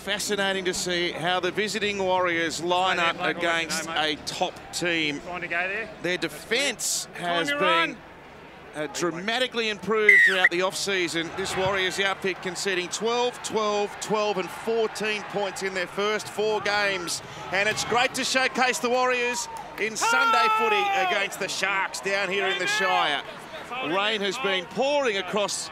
fascinating to see how the visiting Warriors line up against a top team. Trying to go there. Their defence has been uh, dramatically improved throughout the off-season. This Warriors outfit conceding 12, 12, 12 and 14 points in their first four games. And it's great to showcase the Warriors in Sunday footy against the Sharks down here in the Shire. Rain has been pouring across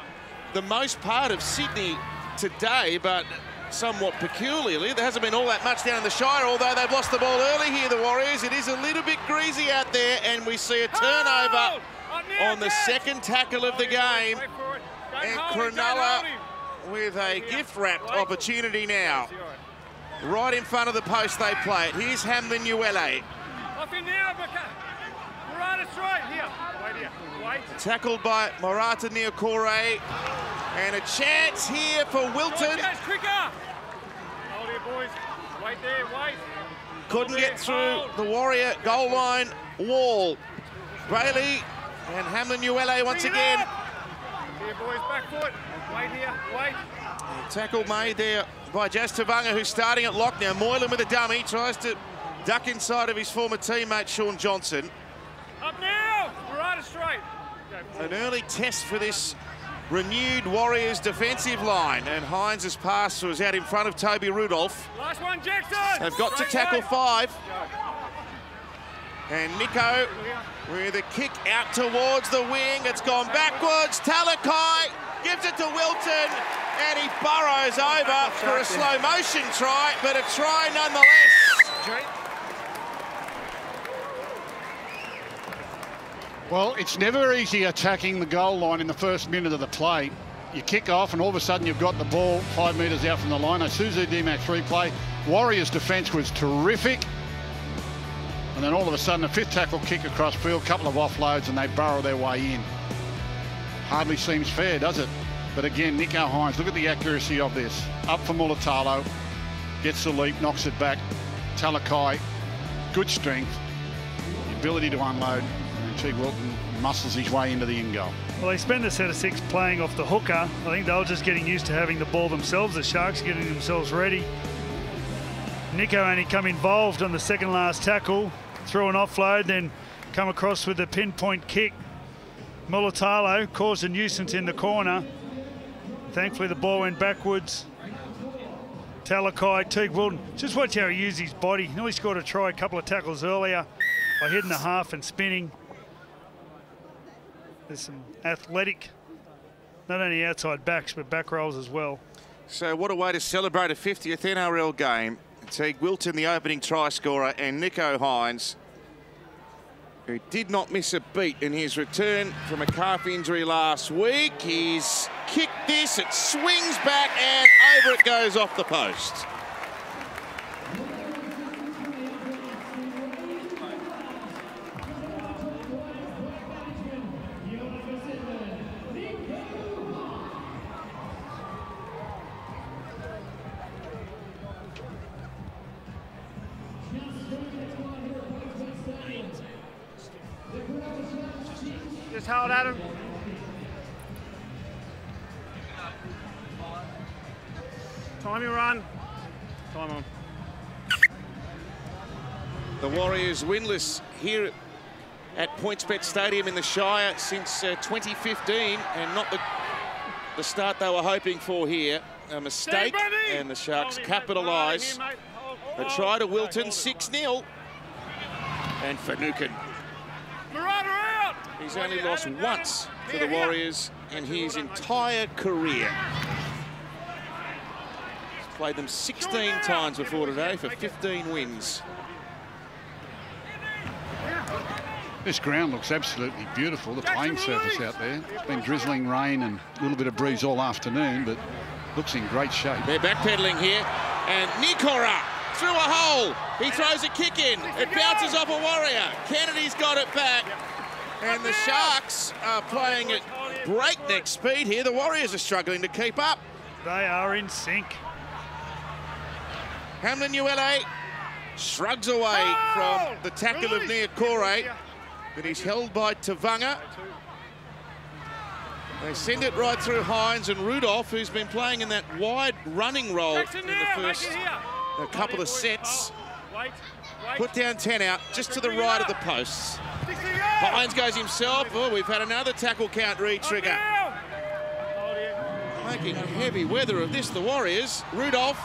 the most part of Sydney today, but somewhat peculiarly. There hasn't been all that much down in the Shire, although they've lost the ball early here, the Warriors. It is a little bit greasy out there, and we see a turnover on the second tackle of the game. And Cronulla with a gift-wrapped opportunity now. Right in front of the post they play it. Here's Hamlin Uele. Off in now, Baka. Right, it's right. Here. Wait here. Wait. Tackled by Marata Niukore. And a chance here for Wilton. Guys, quicker. Hold here, boys. Wait there, wait. Couldn't get through the Warrior goal line wall. Brailey and Hamlin Uele once again. Here, boys, back foot. Wait here, wait. Tackle made there by Jazz Tevaga, who's starting at lock now. Moylan with a dummy, tries to duck inside of his former teammate, Shaun Johnson. Up now. Right, straight. An early test for this renewed Warriors defensive line. And Hynes' pass was out in front of Toby Rudolf. Last one, Jackson. They've got to tackle right. five. And Nicho with a kick out towards the wing. It's gone backwards. Talakai gives it to Wilton. And he burrows over for a slow motion try, but a try nonetheless. Well, it's never easy attacking the goal line in the first minute of the play. You kick off and all of a sudden you've got the ball five metres out from the line. Isuzu D-Max replay. Warriors' defence was terrific. And then all of a sudden a fifth tackle kick across field, couple of offloads and they burrow their way in. Hardly seems fair, does it? But again, Nicho Hynes, look at the accuracy of this. Up for Mulitalo, gets the leap, knocks it back. Talakai, good strength, ability to unload. Teig Wilton muscles his way into the in goal. Well, they spent the set of six playing off the hooker. I think they were just getting used to having the ball themselves. The Sharks getting themselves ready. Nicho only come involved on the second last tackle, through an offload, then come across with a pinpoint kick. Mulitalo caused a nuisance in the corner. Thankfully, the ball went backwards. Talakai, Teig Wilton. Just watch how he used his body. He nearly scored a try a couple of tackles earlier by hitting the half and spinning. There's some athletic, not only outside backs, but back rolls as well. So what a way to celebrate a 50th NRL game. Teig Wilton, the opening try scorer, and Nicho Hynes, who did not miss a beat in his return from a calf injury last week. He's kicked this, it swings back, and over it goes off the post. Winless here at PointsBet Stadium in the Shire since uh, 2015 and not the, the start they were hoping for here. A mistake and the Sharks capitalise. A try to Wilton, 6-0. And Finucane, he's only lost once to the Warriors in his entire career. He's played them 16 times before today for 15 wins. This ground looks absolutely beautiful, the playing surface out there. It's been drizzling rain and a little bit of breeze all afternoon, but looks in great shape. They're backpedaling here, and Nikora through a hole. He throws a kick in. It bounces off a Warrior. Kennedy's got it back. And the Sharks are playing at breakneck speed here. The Warriors are struggling to keep up. They are in sync. Hamlin Uele shrugs away from the tackle of Niukore, but he's held by Tevaga. They send it right through Hynes and Rudolf, who's been playing in that wide running role in the first a couple of sets. Oh, wait. Put down 10 out, just to the right of the posts. 60 yards. Hynes goes himself. Oh, we've had another tackle count re-trigger. Now. Hold here. Making heavy weather of this, the Warriors. Rudolf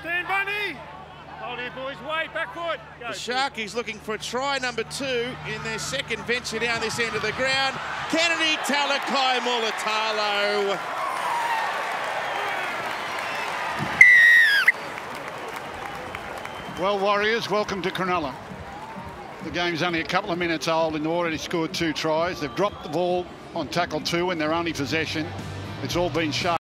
Stand Bundy. Hold here, boys. Wait, back foot. Go. The Sharkies looking for a try number two in their second venture down this end of the ground. Kennedy Talakai Mulitalo. Well, Warriors, welcome to Cronulla. The game's only a couple of minutes old and they've already scored two tries. They've dropped the ball on tackle two in their only possession. It's all been sharp.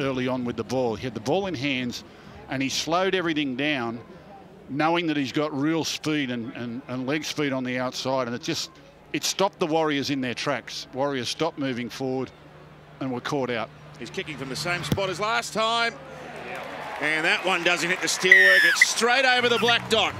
Early on with the ball. He had the ball in hands and he slowed everything down, knowing that he's got real speed and, and, and leg speed on the outside. And it just, it stopped the Warriors in their tracks. Warriors stopped moving forward and were caught out. He's kicking from the same spot as last time. And that one doesn't hit the steelwork. It's straight over the black dot.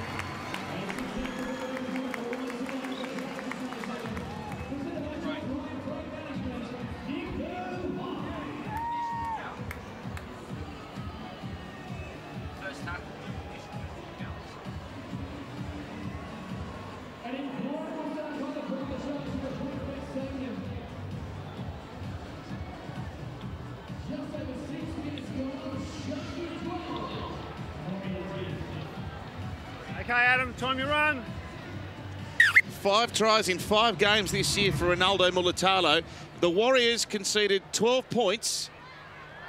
Five tries in five games this year for Ronaldo Mulitalo. The Warriors conceded 12 points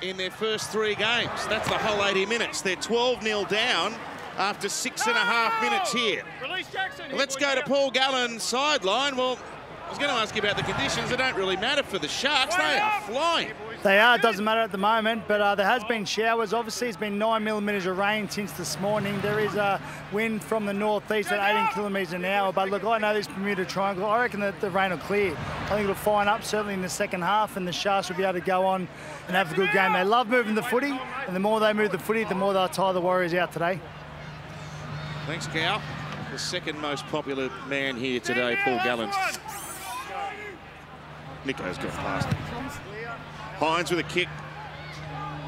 in their first three games. That's the whole 80 minutes. They're 12 0 down after six and a half minutes here. Release Jackson. Let's go to. Paul Gallen sideline. Well, I was going to ask you about the conditions. They don't really matter for the Sharks. They are flying. They are, it doesn't matter at the moment, but uh, there has been showers. Obviously, it's been nine millimetres of rain since this morning. There is a wind from the northeast at 18 kilometres an hour. But look, I know this Bermuda Triangle. I reckon that the rain will clear. I think it'll fine up certainly in the second half, and the Sharks will be able to go on and have a good game. They love moving the footy, and the more they move the footy, the more they'll tire the Warriors out today. Thanks, Cal. The second most popular man here today, Paul Gallen. Nicho's got past. Hynes with a kick.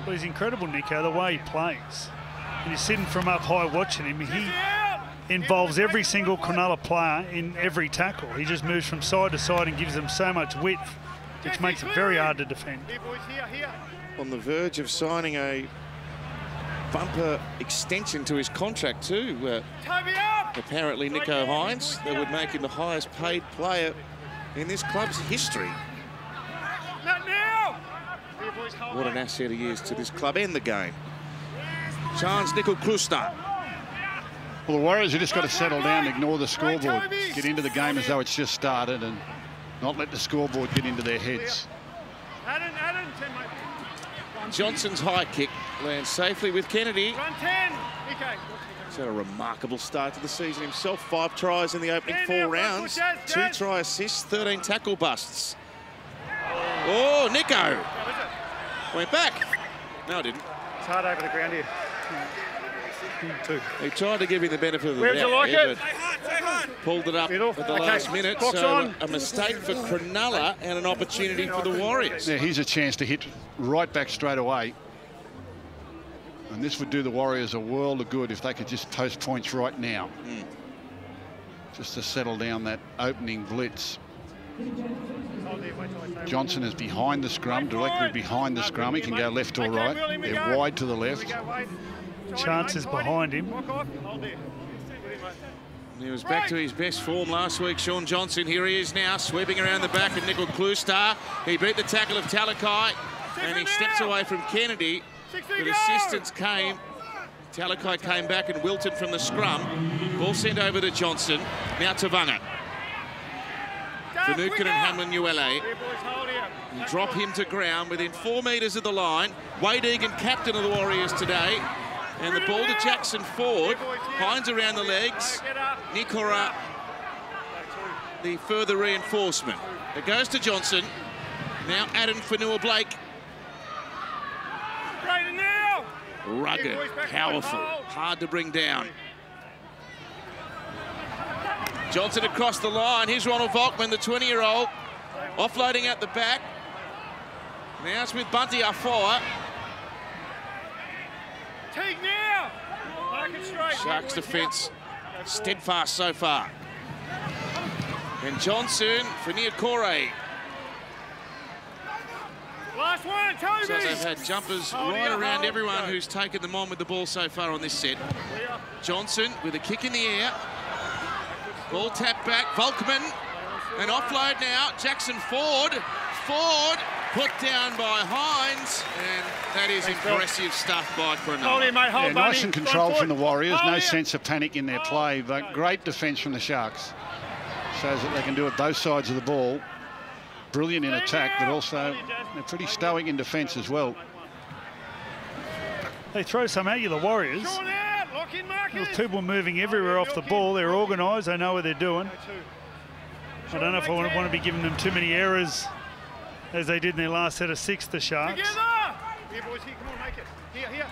Well, he's incredible, Nicho, the way he plays. And you're sitting from up high watching him. He involves every single Cronulla player in every tackle. He just moves from side to side and gives them so much width, which makes it very hard to defend. Here, boys, here, here. on the verge of signing a bumper extension to his contract too. Uh, apparently Nicho Hynes, that would make him the highest paid player in this club's history. Not now. Here, boys, hold What an asset he is to this club and the game. Charnze Nicoll Klokstad. Well, the Warriors have just got to settle down, ignore the scoreboard, get into the game as though it's just started and not let the scoreboard get into their heads. Adam, Adam, 10, mate. Johnson's high kick lands safely with Kennedy. Run 10. Nicho. He's had a remarkable start to the season himself. Five tries in the opening four rounds. Two Jazz. try assists, 13 tackle busts. Oh, Nicho. Went back. No, it didn't. It's hard over the ground here. Two. He tried to give him the benefit of the Where'd you doubt like there, it? but pulled it up Middle. at the Okay, last minute. box So on. a mistake for Cronulla and an opportunity for the Warriors. Now, here's a chance to hit right back straight away. And this would do the Warriors a world of good if they could just post points right now. Hmm. Just to settle down that opening blitz. Hold Johnson is behind the scrum, directly behind the scrum. He can go left or right. They're wide to the left. Charnze is behind him. He was back to his best form last week, Shaun Johnson. Here he is now, sweeping around the back of Nicoll Klokstad. He beat the tackle of Talakai, and he steps away from Kennedy. But assistance came. Talakai came back and Wilton from the scrum. Ball sent over to Johnson. Now Tevaga. Finucane and Hamlin Uele. Drop him to ground within four metres of the line. Wade Egan, captain of the Warriors today. And the ball to Jackson Ford. Hynes around the legs. Niukore, the further reinforcement. It goes to Johnson. Now Addin Fonua Blake. Rugged, powerful, hard to bring down. Johnson across the line. Here's Ronald Volkman, the 20-year-old, offloading at the back. Now it's with Bunty Afoa. Take now. Sharks defence steadfast so far. And Johnson for Niokore. Last one, Toby. So they've had jumpers right around everyone who's taken them on with the ball so far on this set. Johnson with a kick in the air. Ball tapped back, Volkman. An offload now, Jackson Ford. Ford put down by Hynes, and that is impressive stuff by Hold Cronulla. him, mate. Hold, Yeah, buddy. nice and controlled from the. Warriors. Hold No him. sense of panic in their play, but great defence from the Sharks. Shows that they can do it both sides of the ball. Brilliant in attack, but also they're pretty stoic in defence as well. They throw some at you, the Warriors. Drawn out. Lock in, Marcus. There's people moving everywhere off the ball. They're organised. They know what they're doing. I don't know if I want to be giving them too many errors as they did in their last set of six, the Sharks. Together. Here, boys. Here, come on, make it. Here, here.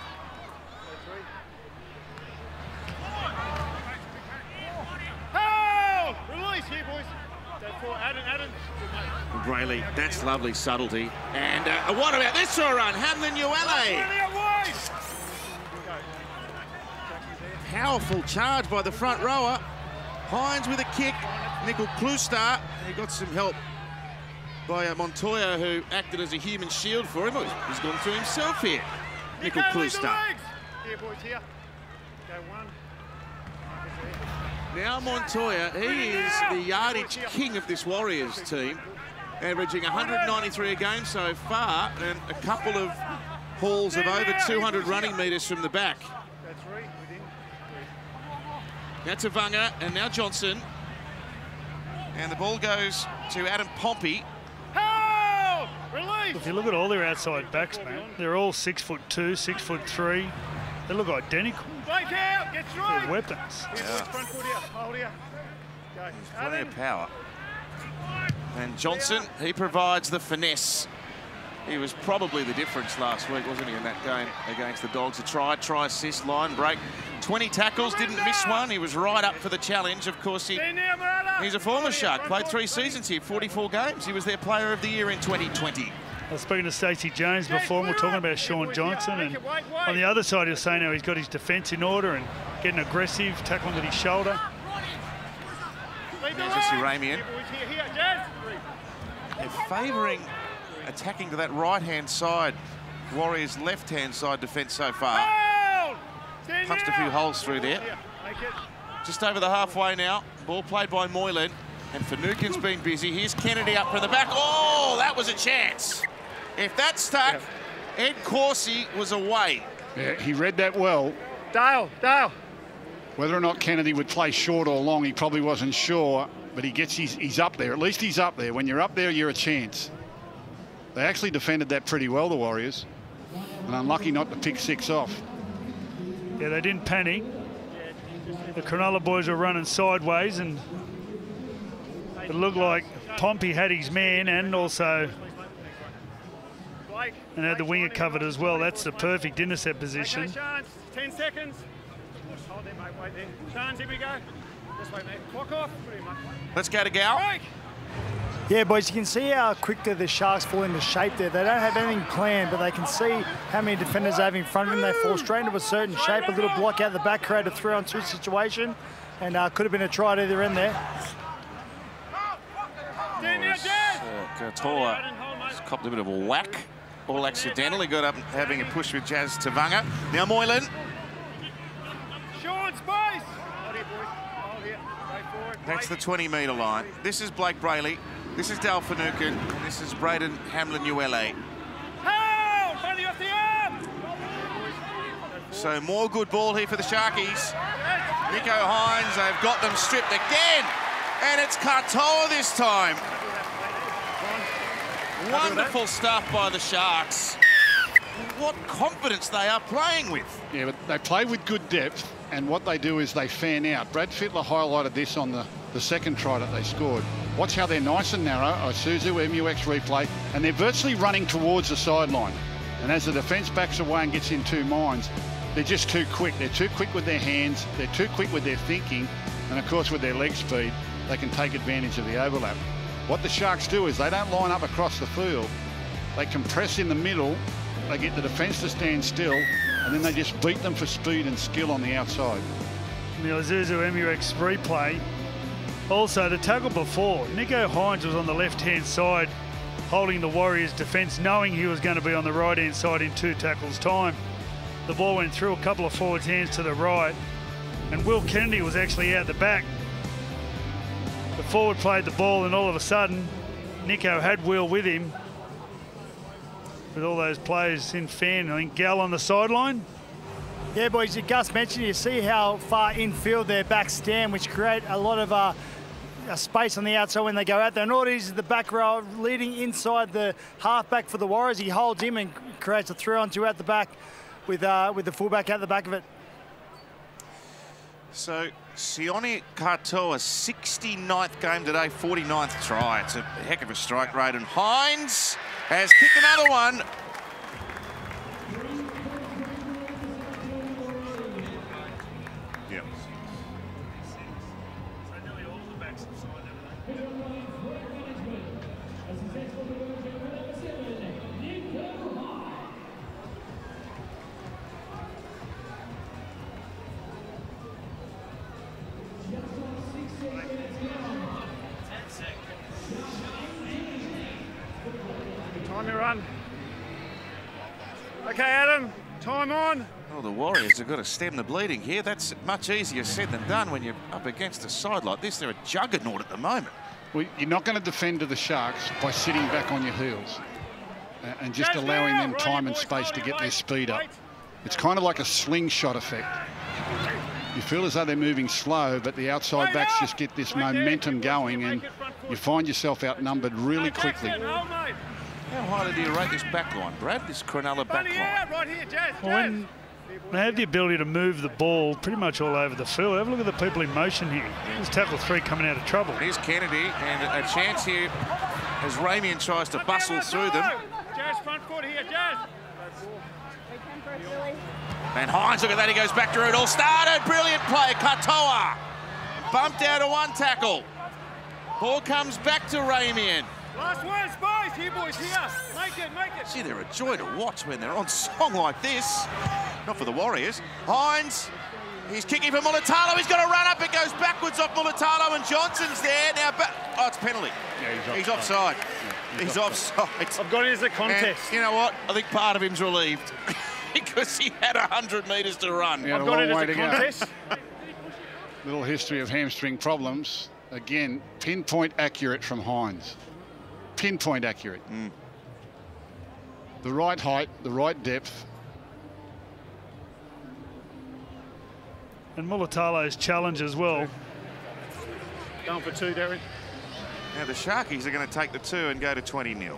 Hold. Release here, boys. Go for Adam, Adam. Good. Brailey, that's lovely subtlety. And uh, what about this for a run? Hamlin Uele. Running out wide. Powerful charge by the front rower. Hynes with a kick. Nicoll Klokstad. He got some help by uh, Montoya, who acted as a human shield for him. He's gone through himself here. Nicoll Klokstad. Here, boys, here. Go one. Now Montoya, he is the yardage king of this Warriors team, averaging 193 a game so far, and a couple of hauls of over 200 running metres from the back. Go to within. Now Tevaga, and now Johnson. And the ball goes to Adam Pompey. Hold. Release. If you look at all their outside backs, man, they're all six foot two, six foot three. They look identical. Break out. Get They're weapons. Here, boys, front foot here. Hold here. Go. Plenty of power. And Johnson, he provides the finesse. He was probably the difference last week, wasn't he, in that game against the Dogs? A try, try, assist, line break. 20 tackles, didn't miss one. He was right up for the challenge. Of course, he, Stand now, Marata. he's a former Shark, played three seasons here, 44 games. He was their player of the year in 2020. I was speaking to Stacey Jones before, and we're talking about Shaun Johnson. And on the other side, he was saying how he's got his defence in order and getting aggressive, tackling with his shoulder. Lead the There's Jesse. Ramien. Here, boys, here, here. Jazz. They're favouring attacking to that right-hand side. Warriors' left-hand side defence so far. Punched a few holes through there. Here, make it. Just over the halfway now. Ball played by Moylan. And Finucane's been busy. Here's Kennedy up from the back. Oh, that was a chance. If that stuck, Ed Kosi was away. Yeah, he read that well. Dale, Dale. Whether or not Kennedy would play short or long, he probably wasn't sure, but he gets his, he's up there. At least he's up there. When you're up there, you're a chance. They actually defended that pretty well, the Warriors. And unlucky not to pick six off. Yeah, they didn't panic. The Cronulla boys were running sideways, and it looked like Pompey had his man and also and had the Blake's winger covered as well. That's the perfect intercept Okay, position. Shans, 10 seconds. Hold there, mate, wait there. Shans, here we go. This way, mate. Clock off. Put him, mate. Let's go to Gal. Break. Yeah, boys, you can see how quickly the Sharks fall into shape there. They don't have anything planned, but they can see how many defenders they have in front of them. They fall straight into a certain shape. A little block out the back, create a three-on-two situation, and uh, could have been a try at either end there. Stand now, Jazz. Uh, Katoa has copped a bit of a whack. All accidentally. Got up having a push with Jazz Tevaga. Now Moylan. Sean, space! Hold here, boys. Hold here. Go forward. That's the 20 metre line. This is Blake Brayley. This is Dale Finucane. And this is Braden Hamlin Uele. Hold! Money off the arm! So more good ball here for the Sharkies. Nicho Hynes, they've got them stripped again. And it's Katoa this time. Wonderful stuff by the Sharks. What confidence they are playing with. Yeah, but they play with good depth, and what they do is they fan out. Brad Fittler highlighted this on the, the second try that they scored. Watch how they're nice and narrow. Isuzu MUX replay, and they're virtually running towards the sideline. And as the defence backs away and gets in two minds, they're just too quick. They're too quick with their hands. They're too quick with their thinking, and of course with their leg speed, they can take advantage of the overlap. What the Sharks do is they don't line up across the field. They compress in the middle. They get the defence to stand still, and then they just beat them for speed and skill on the outside. The Isuzu MUX replay. Also, the tackle before, Nicho Hynes was on the left-hand side holding the Warriors' defence, knowing he was going to be on the right-hand side in two tackles' time. The ball went through a couple of forwards' hands to the right, and Will Kennedy was actually out the back. The forward played the ball, and all of a sudden, Nicho had Will with him. With all those players in fan, I think Gal on the sideline. Yeah, boys, Gus mentioned you see how far infield their backs stand, which create a lot of uh, a space on the outside when they go out there. And all is the back row leading inside the halfback for the Warriors. He holds him and creates a throw on onto out the back with uh, with the fullback out the back of it. So Sione Katoa, 69th game today, 49th try. It's a heck of a strike rate. And Hynes has kicked another one. Time on. Well, the Warriors have got to stem the bleeding here. That's much easier said than done when you're up against a side like this. They're a juggernaut at the moment. Well, you're not going to defend to the Sharks by sitting back on your heels uh, and just Jazz allowing them time and space to get their speed up. It's kind of like a slingshot effect. You feel as though they're moving slow, but the outside backs just get this momentum going, and make it front foot. you find yourself outnumbered really quickly. Jackson, hold, mate. How highly do you rate this back line, Brad? This Cronulla back Bunny line? out, right here, Jazz. Well, when they have the ability to move the ball pretty much all over the field. Have a look at the people in motion here. There's tackle three coming out of trouble. Here's Kennedy, and a chance here as Ramien tries to bustle through them. Jazz, front foot here, Jazz. And Hynes, look at that, he goes back to where it all started. Brilliant play, Katoa. Bumped out of one tackle. Ball comes back to Ramien. Last one, space. Here, boys, here. Make it, make it. Gee, they're a joy to watch when they're on song like this. Not for the Warriors. Hynes, he's kicking for Mulitalo. He's got to run up. It goes backwards off Mulitalo, and Johnson's there. Now, back. Oh, it's penalty. Yeah, He's offside. He's offside. I've got it as a And contest. you know what? I think part of him's relieved because he had 100 metres to run. Yeah, I've got it as a to go. contest. Little history of hamstring problems. Again, pinpoint accurate from Hynes. Pinpoint accurate. Hmm. The right height, the right depth. And Mulitalo's challenge as well. Going for two, Darren. Now the Sharkies are going to take the two and go to 20 0.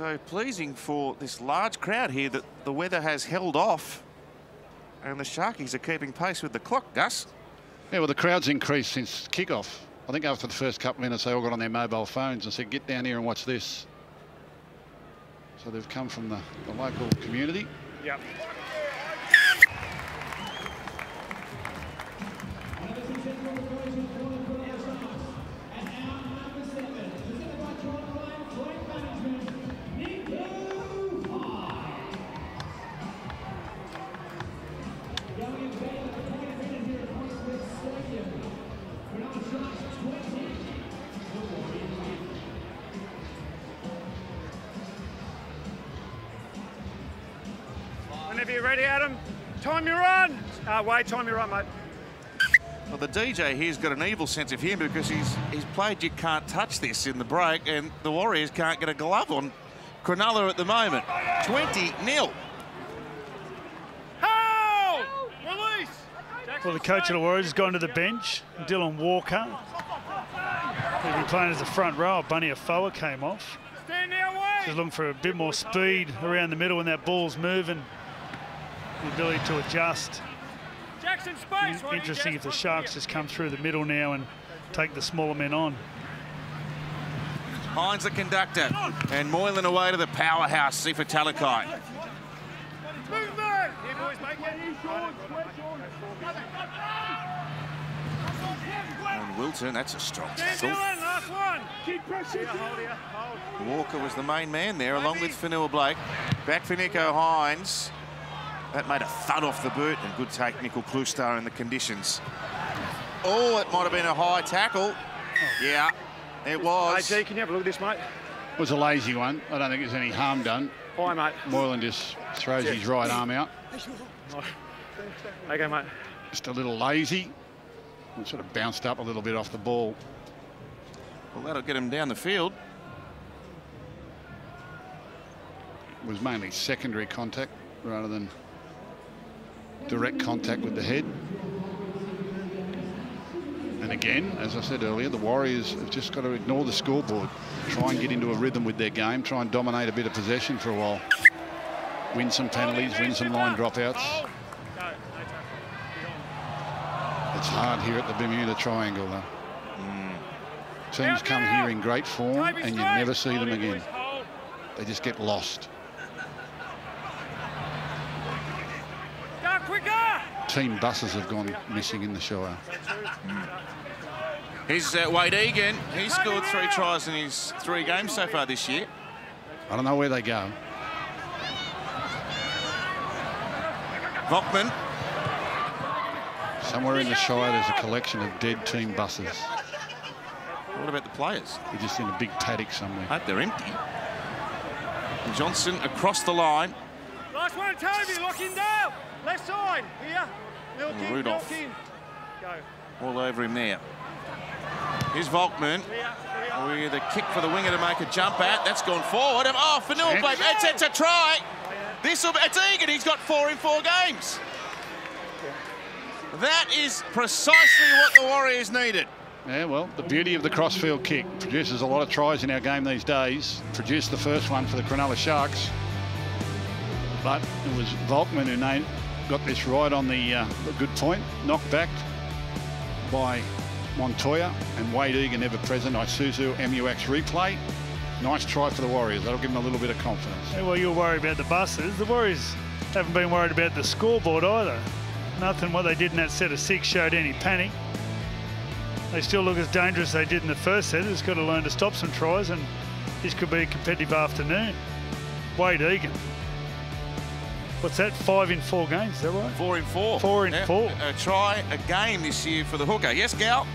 So pleasing for this large crowd here that the weather has held off and the Sharkies are keeping pace with the clock, Gus. Yeah, well, the crowd's increased since kickoff. I think after the first couple of minutes, they all got on their mobile phones and said, get down here and watch this. So they've come from the, the local community. Yep. Run. Uh, wait, time your run, mate. Well, the DJ here's got an evil sense of humour because he's he's played you can't touch this in the break, and the Warriors can't get a glove on Cronulla at the moment. 20 nil. Hold! Release! Well, the coach of the Warriors has gone to the bench. Dylan Walker. He'll be playing as a front row. Bunny Afoa came off. Stand our! Just looking for a bit more speed around the middle when that ball's moving. The ability to adjust. Jackson space. Why Interesting if the just- Sharks just come through the middle now and take the smaller men on. Hynes the conductor, and Moylan away to the powerhouse, Sifa Talakai. Movement! Here, boys, make it. And Wilton, that's a strong tackle. Dylan, last one. Keep pressure. Hold here, hold. Walker was the main man there, along with Fonua Blake. Back for Nicho Hynes. That made a thud off the boot, and good take, Nicoll Klokstad in the conditions. Oh, it might have been a high tackle. Yeah, it was. Hey, G, can you have a look at this, mate? It was a lazy one. I don't think there's any harm done. Hi, mate. Moylan just throws his right arm out. Okay, mate. Just a little lazy. And sort of bounced up a little bit off the ball. Well, that'll get him down the field. It was mainly secondary contact rather than direct contact with the head. And again, as I said earlier, the Warriors have just got to ignore the scoreboard. Try and get into a rhythm with their game. Try and dominate a bit of possession for a while. Win some penalties, win some line dropouts. It's hard here at the Bermuda Triangle, though. Teams come here in great form and you never see them again. They just get lost. Go quicker! Team buses have gone missing in the Shire. Here's uh, Wade Egan. He's scored three tries in his three games so far this year. I don't know where they go. Volkman. Somewhere in the Shire, there's a collection of dead team buses. What about the players? They're just in a big paddock somewhere. I hope they're empty. And Johnson across the line. Last one, Toby, lock him down. Left side, here. Milk in, Rudolf. milk in. Go. All over him there. Here's Volkman. Clear, clear. With a kick for the winger to make a jump at. That's gone forward. Oh, for Nil Yeah. Blake. It's, it's a try. This will be, it's Egan. He's got four in four games. That is precisely what the Warriors needed. Yeah, well, the beauty of the crossfield kick produces a lot of tries in our game these days. Produced the first one for the Cronulla Sharks. But it was Volkman who named, got this right on the, uh, the good point. Knocked back by Montoya and Wade Egan ever present. Isuzu MUX replay. Nice try for the Warriors. That'll give them a little bit of confidence. Hey, well, you're worried about the buses. The Warriors haven't been worried about the scoreboard either. Nothing what they did in that set of six showed any panic. They still look as dangerous as they did in the first set. It's got to learn to stop some tries, and this could be a competitive afternoon. Wade Egan. What's that? Five in four games, is that right? Four in four. Four in Yeah, four. A try a game this year for the hooker. Yes, Gal?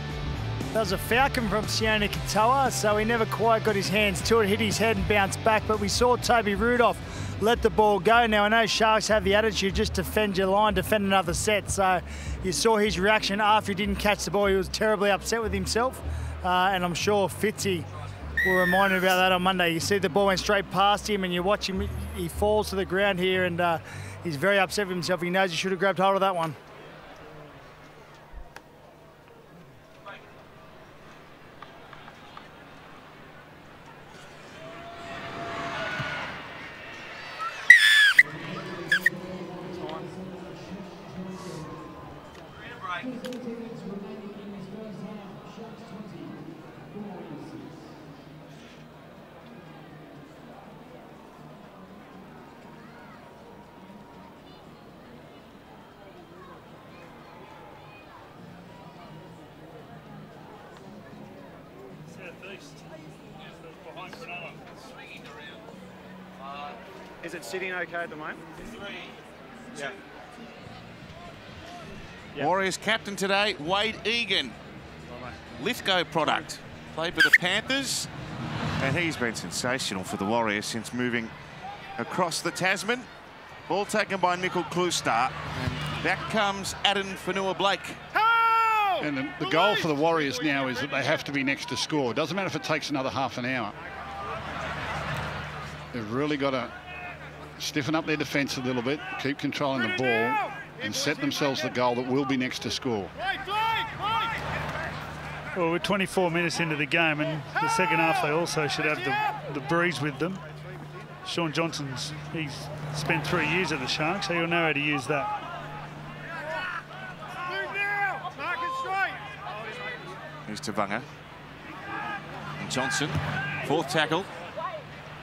That was a falcon from Sione Katoa, so he never quite got his hands to it, hit his head and bounced back. But we saw Toby Rudolf let the ball go. Now, I know Sharks have the attitude just defend your line, defend another set. So you saw his reaction after he didn't catch the ball. He was terribly upset with himself. Uh, and I'm sure Fitzy will remind him about that on Monday. You see the ball went straight past him and you watch him, he falls to the ground here and uh, he's very upset with himself. He knows he should have grabbed hold of that one. Okay at the moment? Yeah. Yeah. Warriors captain today, Wade Egan. Lithgow product. Played for the Panthers. And he's been sensational for the Warriors since moving across the Tasman. Ball taken by Nicoll Klokstad. And back comes Addin Fonua-Blake. And the, the goal for the Warriors now is that they have to be next to score. It doesn't matter if it takes another half an hour. They've really got to stiffen up their defence a little bit, keep controlling the ball, and set themselves the goal that will be next to score. Well, we're 24 minutes into the game, and the second half they also should have the, the breeze with them. Shaun Johnson's, he's spent three years at the Sharks, so he'll know how to use that. Here's Tevaga. And Johnson, fourth tackle.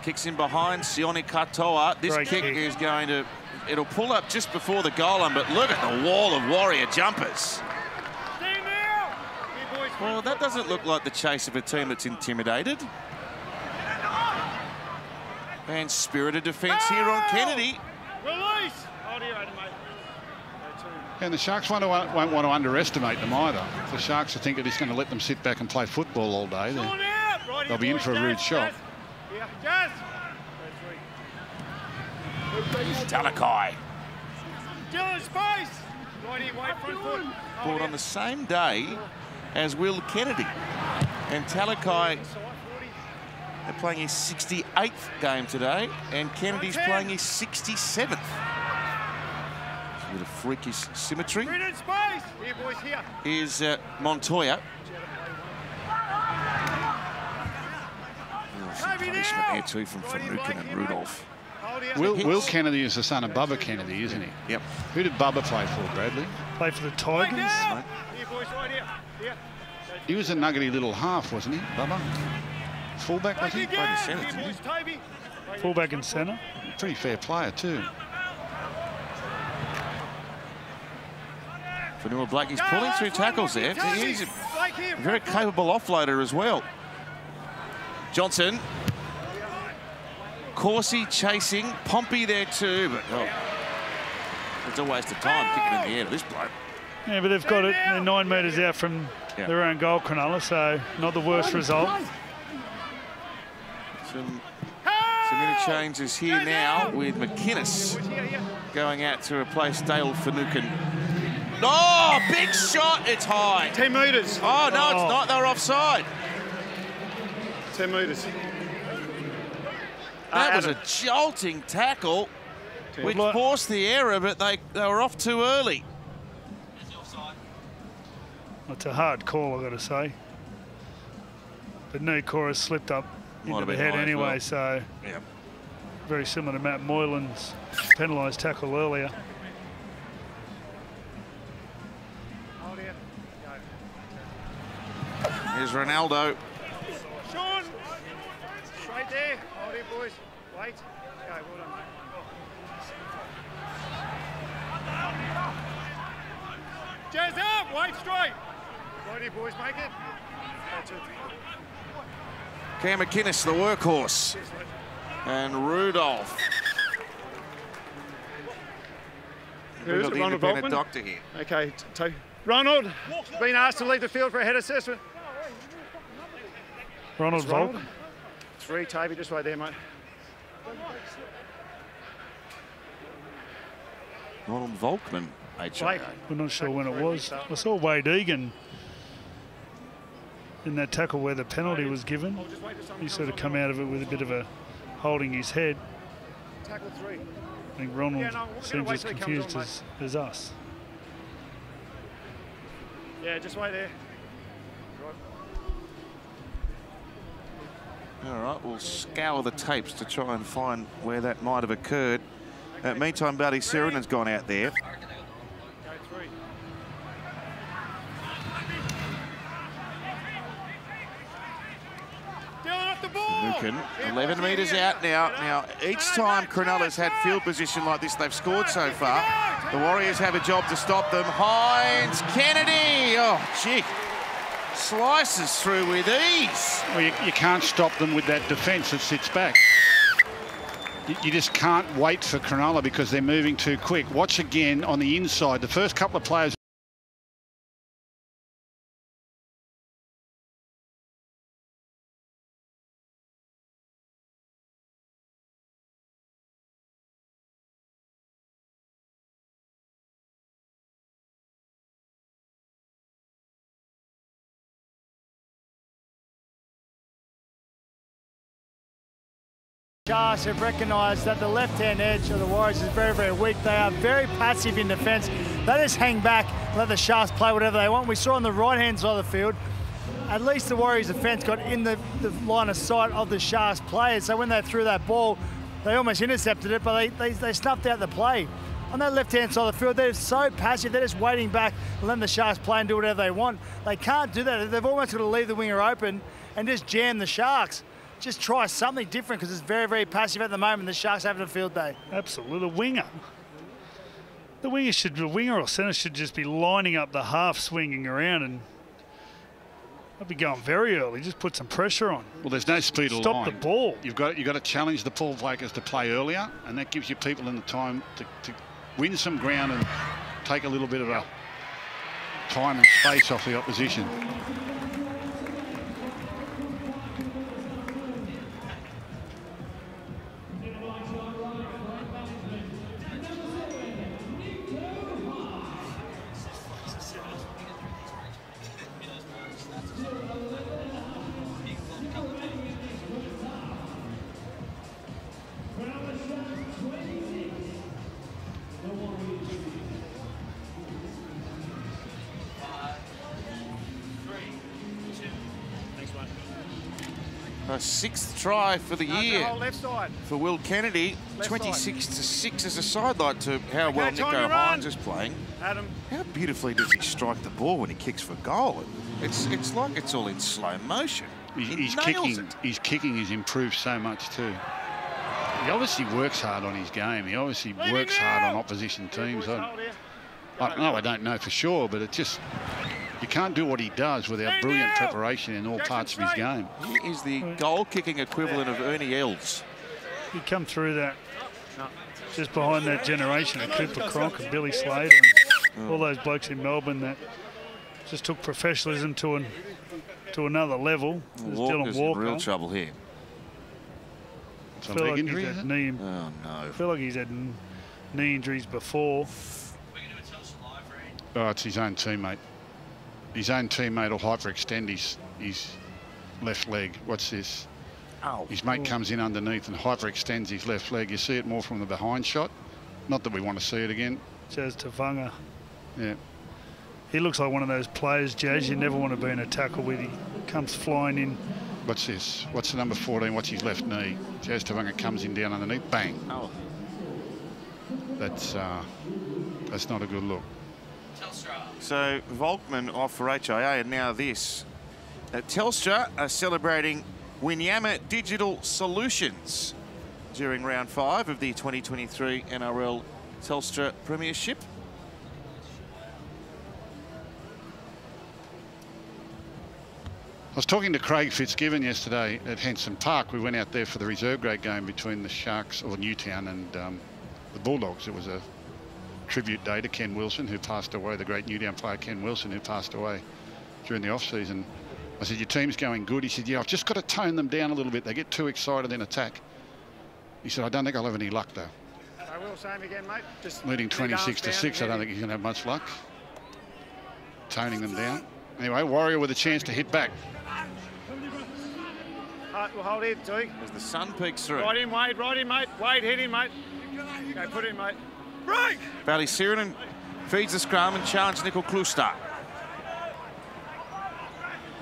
Kicks in behind Sione Katoa. This Great kick, kick. is going to, it'll pull up just before the goal line, but look at the wall of Warrior jumpers. Well, that doesn't look like the chase of a team that's intimidated. And spirited defence here on Kennedy. Release! Hold here, Adam, mate. Go two. And the Sharks won't, won't want to underestimate them either. If the Sharks think that he's going to let them sit back and play football all day, then Pull it out! Right They'll be in for a rude Jazz, Talakai. Dylan, space! Right here, front foot. Brought on the same day as Will Kennedy. And Talakai They're playing his 68th game today, and Kennedy's playing his 67th. With a freakish symmetry Grid in! Here, boys, here. is uh, Montoya. Oh, some Toby punishment now. there too from Right here, and here. Rudolf. Will. Will Kennedy is the son of Bubba Kennedy, isn't he? Yep. Who did Bubba play for, Bradley? Play for the Tigers. now. Here, boys, right here. Here. He was a nuggety little half, wasn't he, Bubba? Fullback, was Back he? again. centre, didn't boys, Toby. Right here, Fullback and centre. Pretty fair player, too. Fonua Blake, he's pulling last through tackles there. He's a very capable offloader as well. Johnson. Kosi chasing. Pompey there too, but oh, it's a waste of time kicking in the air to this bloke. Yeah, but they've got it. They're nine metres out from Yeah. their own goal, Cronulla, so not the worst result. Some, some interchanges here now with McInnes Boys, here, here. going out to replace Dale Finucane. Oh, big shot. It's high. 10 metres. Oh, no, Oh. it's not. They're offside. 10 metres. That Uh, was a jolting tackle, which Well, forced the error, but they, they were off too early. It's a hard call, I've got to say. But New Chorus slipped up Might into have the been head anyway, well. so Yeah. very similar to Matt Moylan's penalised tackle earlier. Hold here. Go. Here's Ronaldo. Sean. Straight there. Hold here, boys. Wait. Go. Well done, mate. Jazz up. Wait straight. Right here, boys. Make it. That's it. Cam McInnes, the workhorse. And Rudolf. Who We've got the Ronald independent Volkman? doctor here. Okay, t- take. Ronald, been asked to leave the field for a head assessment. Ronald Volk. Ronald. Three, Toby, just right there, mate. Ronald Volkman, Blake. HIA. We're not sure when it was. I saw Wade Egan in that tackle where the penalty was given. I'll just wait till someone He sort of comes come out of it with a bit of a holding his head. Tackle three. I think Ronald Yeah, no, seems wait as till he comes confused on, as, as us. Yeah, just wait there. Right. All right, we'll scour the tapes to try and find where that might have occurred. Uh, meantime, Buddy Sirenen's gone out there. Go three. Dylan off the ball. Nukin, 11 metres out now. Now, each time Cronulla's had field position like this, they've scored so far. The. Warriors have a job to stop them. Hynes, Kennedy. Oh, gee. Slices through with ease. Well, you, you can't stop them with that defence that sits back. you- you just can't wait for Cronulla because they're moving too quick. Watch again on the inside. The first couple of players Sharks have recognised that the left-hand edge of the Warriors is very, very weak. They are very passive in defence. They just hang back, let the Sharks play whatever they want. We saw on the right-hand side of the field, at least the Warriors' defence got in the, the line of sight of the Sharks players. So when they threw that ball, they almost intercepted it, but they, they, they snuffed out the play. On that left-hand side of the field, they're so passive. They're just waiting back letting the Sharks play and do whatever they want. They can't do that. They've almost got to leave the winger open and just jam the Sharks. Just try something different because it's very, very passive at the moment. The Sharks having a field day. Absolutely. The winger. The winger should, the winger or centre should just be lining up the half, swinging around, and I'd be going very early. Just put some pressure on. Well, there's no speed of Stop line. the ball. You've got you've got to challenge the ball players to play earlier, and that gives you people in the time to, to win some ground and take a little bit of a time and space off the opposition. A sixth try for the No, year whole left side. for Will Kennedy. Left 26 to 6 as a sidelight to how well Okay, time Nicho. Hynes is playing. Adam, How beautifully does he strike the ball when he kicks for goal? It's it's like it's all in slow motion. He's, he he's nails kicking. it. His kicking has improved so much too. He obviously works hard on his game. He obviously Leave works hard on opposition teams. I. I, no, I don't know for sure, but it just you can't do what he does without brilliant preparation in all parts of his game. He is the goal kicking equivalent of Ernie Els. He come through that just behind that generation of Cooper Cronk and Billy Slater and all those blokes in Melbourne that just took professionalism to an to another level. There's Walker's Dylan Walker. in real trouble here. Some feel like injury, he's had it? knee, Oh no. feel like he's had knee injuries before. Oh, it's his own teammate. His own teammate will hyperextend his his left leg. What's this? Ow. His mate comes in underneath and hyperextends his left leg. You see it more from the behind shot. Not that we want to see it again. Jazz Tevaga. Yeah. He looks like one of those players, Jazz, you never want to be in a tackle with. He comes flying in. What's this? What's the number 14? What's his left knee? Jazz Tevaga comes in down underneath. Bang. Oh. That's uh, that's not a good look. So Volkman off for HIA, and now this. Uh, Telstra are celebrating Winyama Digital Solutions during round five of the 2023 NRL Telstra Premiership. I was talking to Craig Fitzgibbon yesterday at Henson Park. We went out there for the reserve grade game between the Sharks or Newtown and um, the Bulldogs. It was a tribute day to Ken Wilson, who passed away, the great Newtown player Ken Wilson, who passed away during the off season. I said, Your team's going good. He said, Yeah, I've just got to tone them down a little bit. They get too excited in attack. He said, I don't think I'll have any luck though. I will, same again, mate. Just Leading 26 to 6, I don't think he's going to have much luck. Toning them down. Anyway, Warrior with a chance to hit back. Uh, we'll hold it, Duke. As the sun peeks through. Right in, Wade. Right in, mate. Wade, hit him, mate. Go, put in, mate. Break! Valley Sirenen feeds the scrum and challenge Nicoll Klokstad.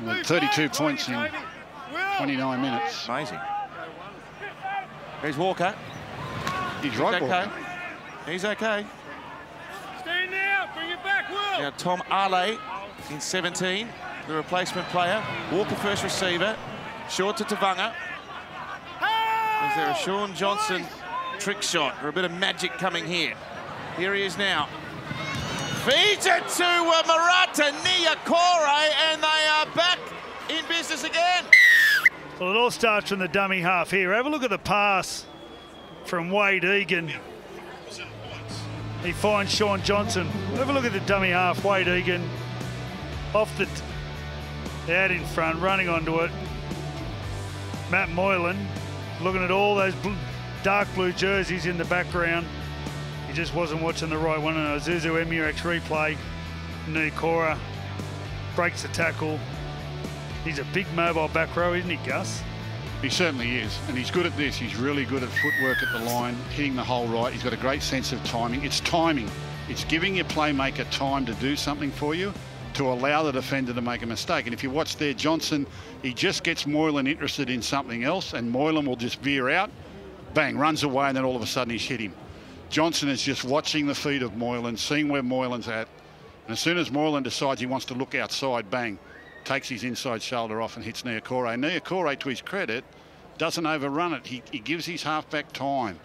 And 32 points in 29 minutes. Amazing. Here's Walker. He's He's right, okay. Walker. He's okay. Stand now. Bring it back, Will. Now Tom Ale in 17, the replacement player. Walker first receiver. Short to Tevaga. Is there a Shaun Johnson trick shot or a bit of magic coming here? Here he is now. Feeds it to uh, Marata Niukore and they are back in business again. Well, it all starts from the dummy half here. Have a look at the pass from Wayde Egan. He finds Shaun Johnson. Have a look at the dummy half. Wayde Egan off the out in front, running onto it. Matt Moylan looking at all those dark blue jerseys in the background. He just wasn't watching the right one. And Isuzu MU-X replay. Niukore breaks the tackle. He's a big mobile back row, isn't he, Gus? He certainly is, and he's good at this. He's really good at footwork at the line, hitting the hole right. He's got a great sense of timing. It's timing. It's giving your playmaker time to do something for you to allow the defender to make a mistake. And if you watch there, Johnson, he just gets Moylan interested in something else, and Moylan will just veer out, bang, runs away, and then all of a sudden he's hit him. Johnson is just watching the feet of Moylan, seeing where Moylan's at, and as soon as Moylan decides he wants to look outside, bang, takes his inside shoulder off and hits Niukore. Niukore, to his credit, doesn't overrun it. He, he gives his halfback time.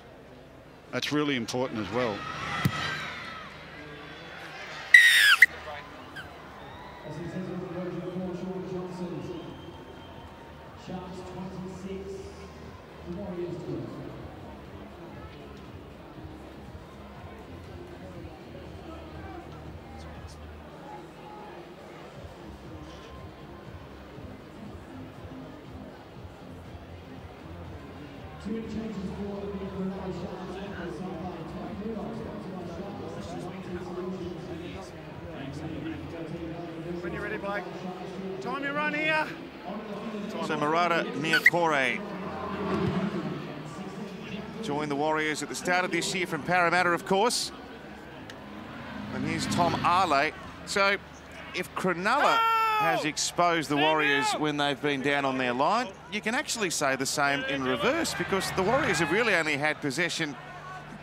That's really important as well. Marata Niukore joined the Warriors at the start of this year from Parramatta, of course. And here's Tom Ale. So if Cronulla has exposed the Warriors when they've been down on their line, you can actually say the same in reverse because the Warriors have really only had possession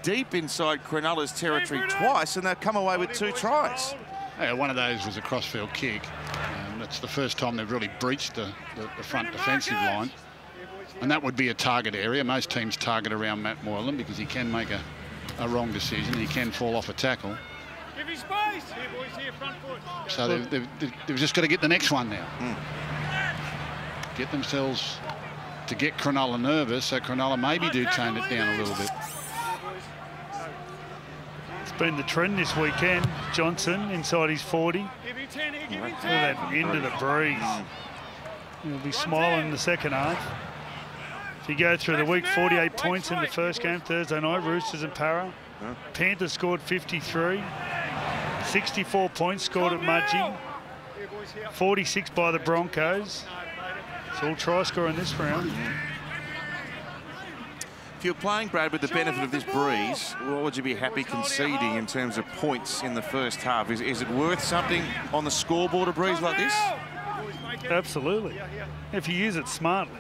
deep inside Cronulla's territory twice and they've come away with two tries. Yeah, one of those was a crossfield kick. Um, that's the first time they've really breached the, the, the front defensive line. And that would be a target area. Most teams target around Matt Moylan because he can make a, a wrong decision. He can fall off a tackle. Give him space. Here, boys, here, front foot. So they've, they've, they've, they've just got to get the next one now. Hmm. Get themselves to get Cronulla nervous, so Cronulla maybe do tone it down a little bit. It's been the trend this weekend. Johnson inside his 40. Give him 10 here, give him All 10. that into the breeze. Hmm. He'll be smiling in the second half. If you go through the week, 48 points in the first game Thursday night, Roosters and Para. Panthers scored 53. 64 points scored at Mudgee. Here, boys, here. 46 by the Broncos. It's all try score in this round. If you're playing, Brad, with the benefit of this breeze, what would you be happy conceding in terms of points in the first half? Is, is it worth something on the scoreboard, a breeze like this? Boys, make it. Absolutely. If you use it smartly.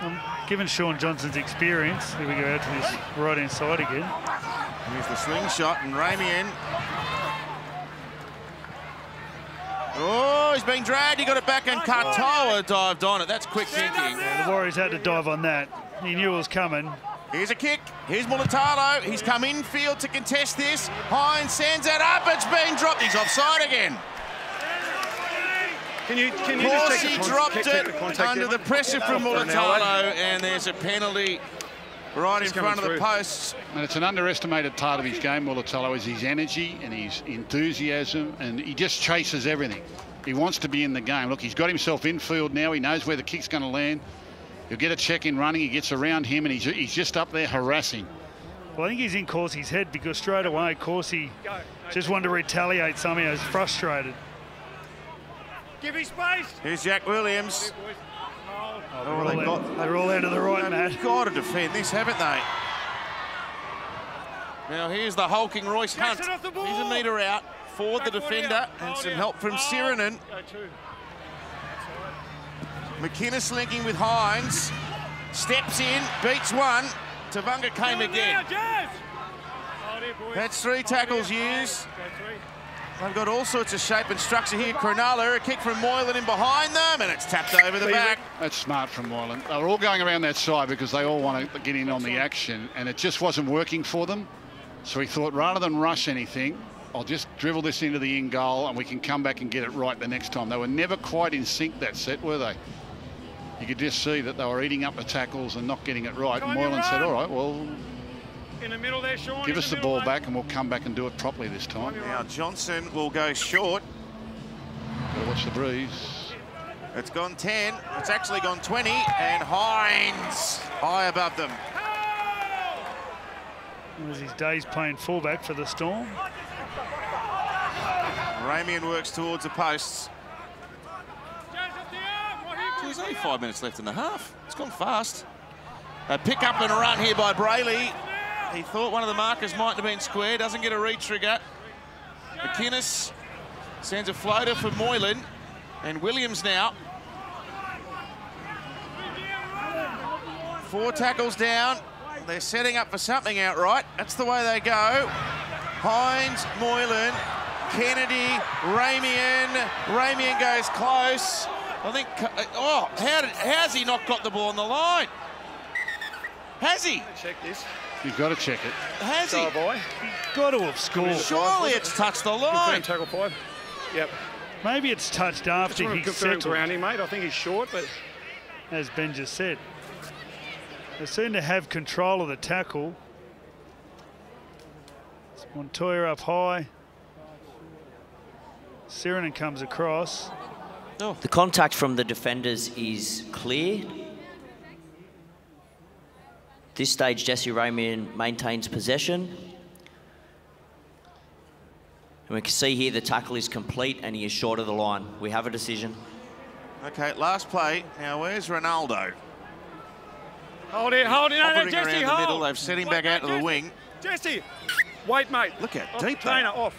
Um, given Shaun Johnson's experience, here we go out to this right hand side again. Here's the slingshot and Ramien. Oh, he's being dragged. He got it back and Katoa dived on it. That's quick thinking. The Warriors had to dive on that. He knew it was coming. Here's a kick. Here's Mulitalo. He's come infield to contest this. Hynes sends it up. It's been dropped. He's offside again. Can you, can you just check the con- dropped check- check the it under the pressure from For an Mulitalo, and there's a penalty right in front coming of the posts. And it's an underestimated part of his game, Mulitalo, is his energy and his enthusiasm, and he just chases everything. He wants to be in the game. Look, he's got himself infield now. He knows where the kick's going to land. He'll get a check in running. He gets around him, and he's, he's just up there harassing. Well, I think he's in Kosi's head because straight away Kosi just wanted to retaliate somehow. He's frustrated. Give him space. Here's Jack Williams. Oh, Oh, they're, all they out, got- they're all out of the right, Matt. They've got to defend this, haven't they? Now here's the hulking Royce Hunt. Jackson off the ball. He's a metre out for the Back foot defender out. and Hold some out. help from oh. Hold. Sirinen. Go. McInnes linking with Hynes. Steps in, beats one. Tevaga came Go now, again. Jazz. Hold. That's three tackles here. used. They've got all sorts of shape and structure here. Cronulla, a kick from Moylan in behind them, and it's tapped over the back. That's smart from Moylan. They were all going around that side because they all want to get in on the action, and it just wasn't working for them. So he thought, rather than rush anything, I'll just dribble this into the in goal, and we can come back and get it right the next time. They were never quite in sync that set, were they? you could just see that they were eating up the tackles and not getting it right. And Moylan said, all right, well, In the middle there, Shaun. give us the middle, ball back and we'll come back and do it properly this time. Now Johnson will go short. Gotta watch the breeze. It's gone 10. It's actually gone 20. And Hynes high above them. It was his days playing fullback for the Storm. Ramien works towards the posts. Jazz up the arm. What he- There's only five minutes left in the half. It's gone fast. A pick up and a run here by Brailey. He thought one of the markers might have been square. Doesn't get a re-trigger. McInnes sends a floater for Moylan. And Williams now. Four tackles down. They're setting up for something outright. That's the way they go. Hynes, Moylan, Kennedy, Ramien. Ramien goes close. I think. Uh, oh, how did? How's he not got the ball on the line? Has he? Check this. You've got to check it. Has he? Oh, boy. Got to have scored. Surely it's touched the line. Confirm tackle five. Yep. Maybe it's touched Just after want he to confirm settled, grounding, mate. I think he's short, but as Ben just said. They seem to have control of the tackle. It's Montoya up high. Sirenen comes across. The contact from the defenders is clear. This stage, Jesse Ramien maintains possession. And we can see here the tackle is complete and he is short of the line. We have a decision. Okay, last play. Now where's Ronaldo? hold it, hold it. No, no, Hovering Jesse, around the hold. middle. They've set him back Wait, out to the Jesse. wing. Jesse, wait, mate. Look how Off, deep they Trainer, off.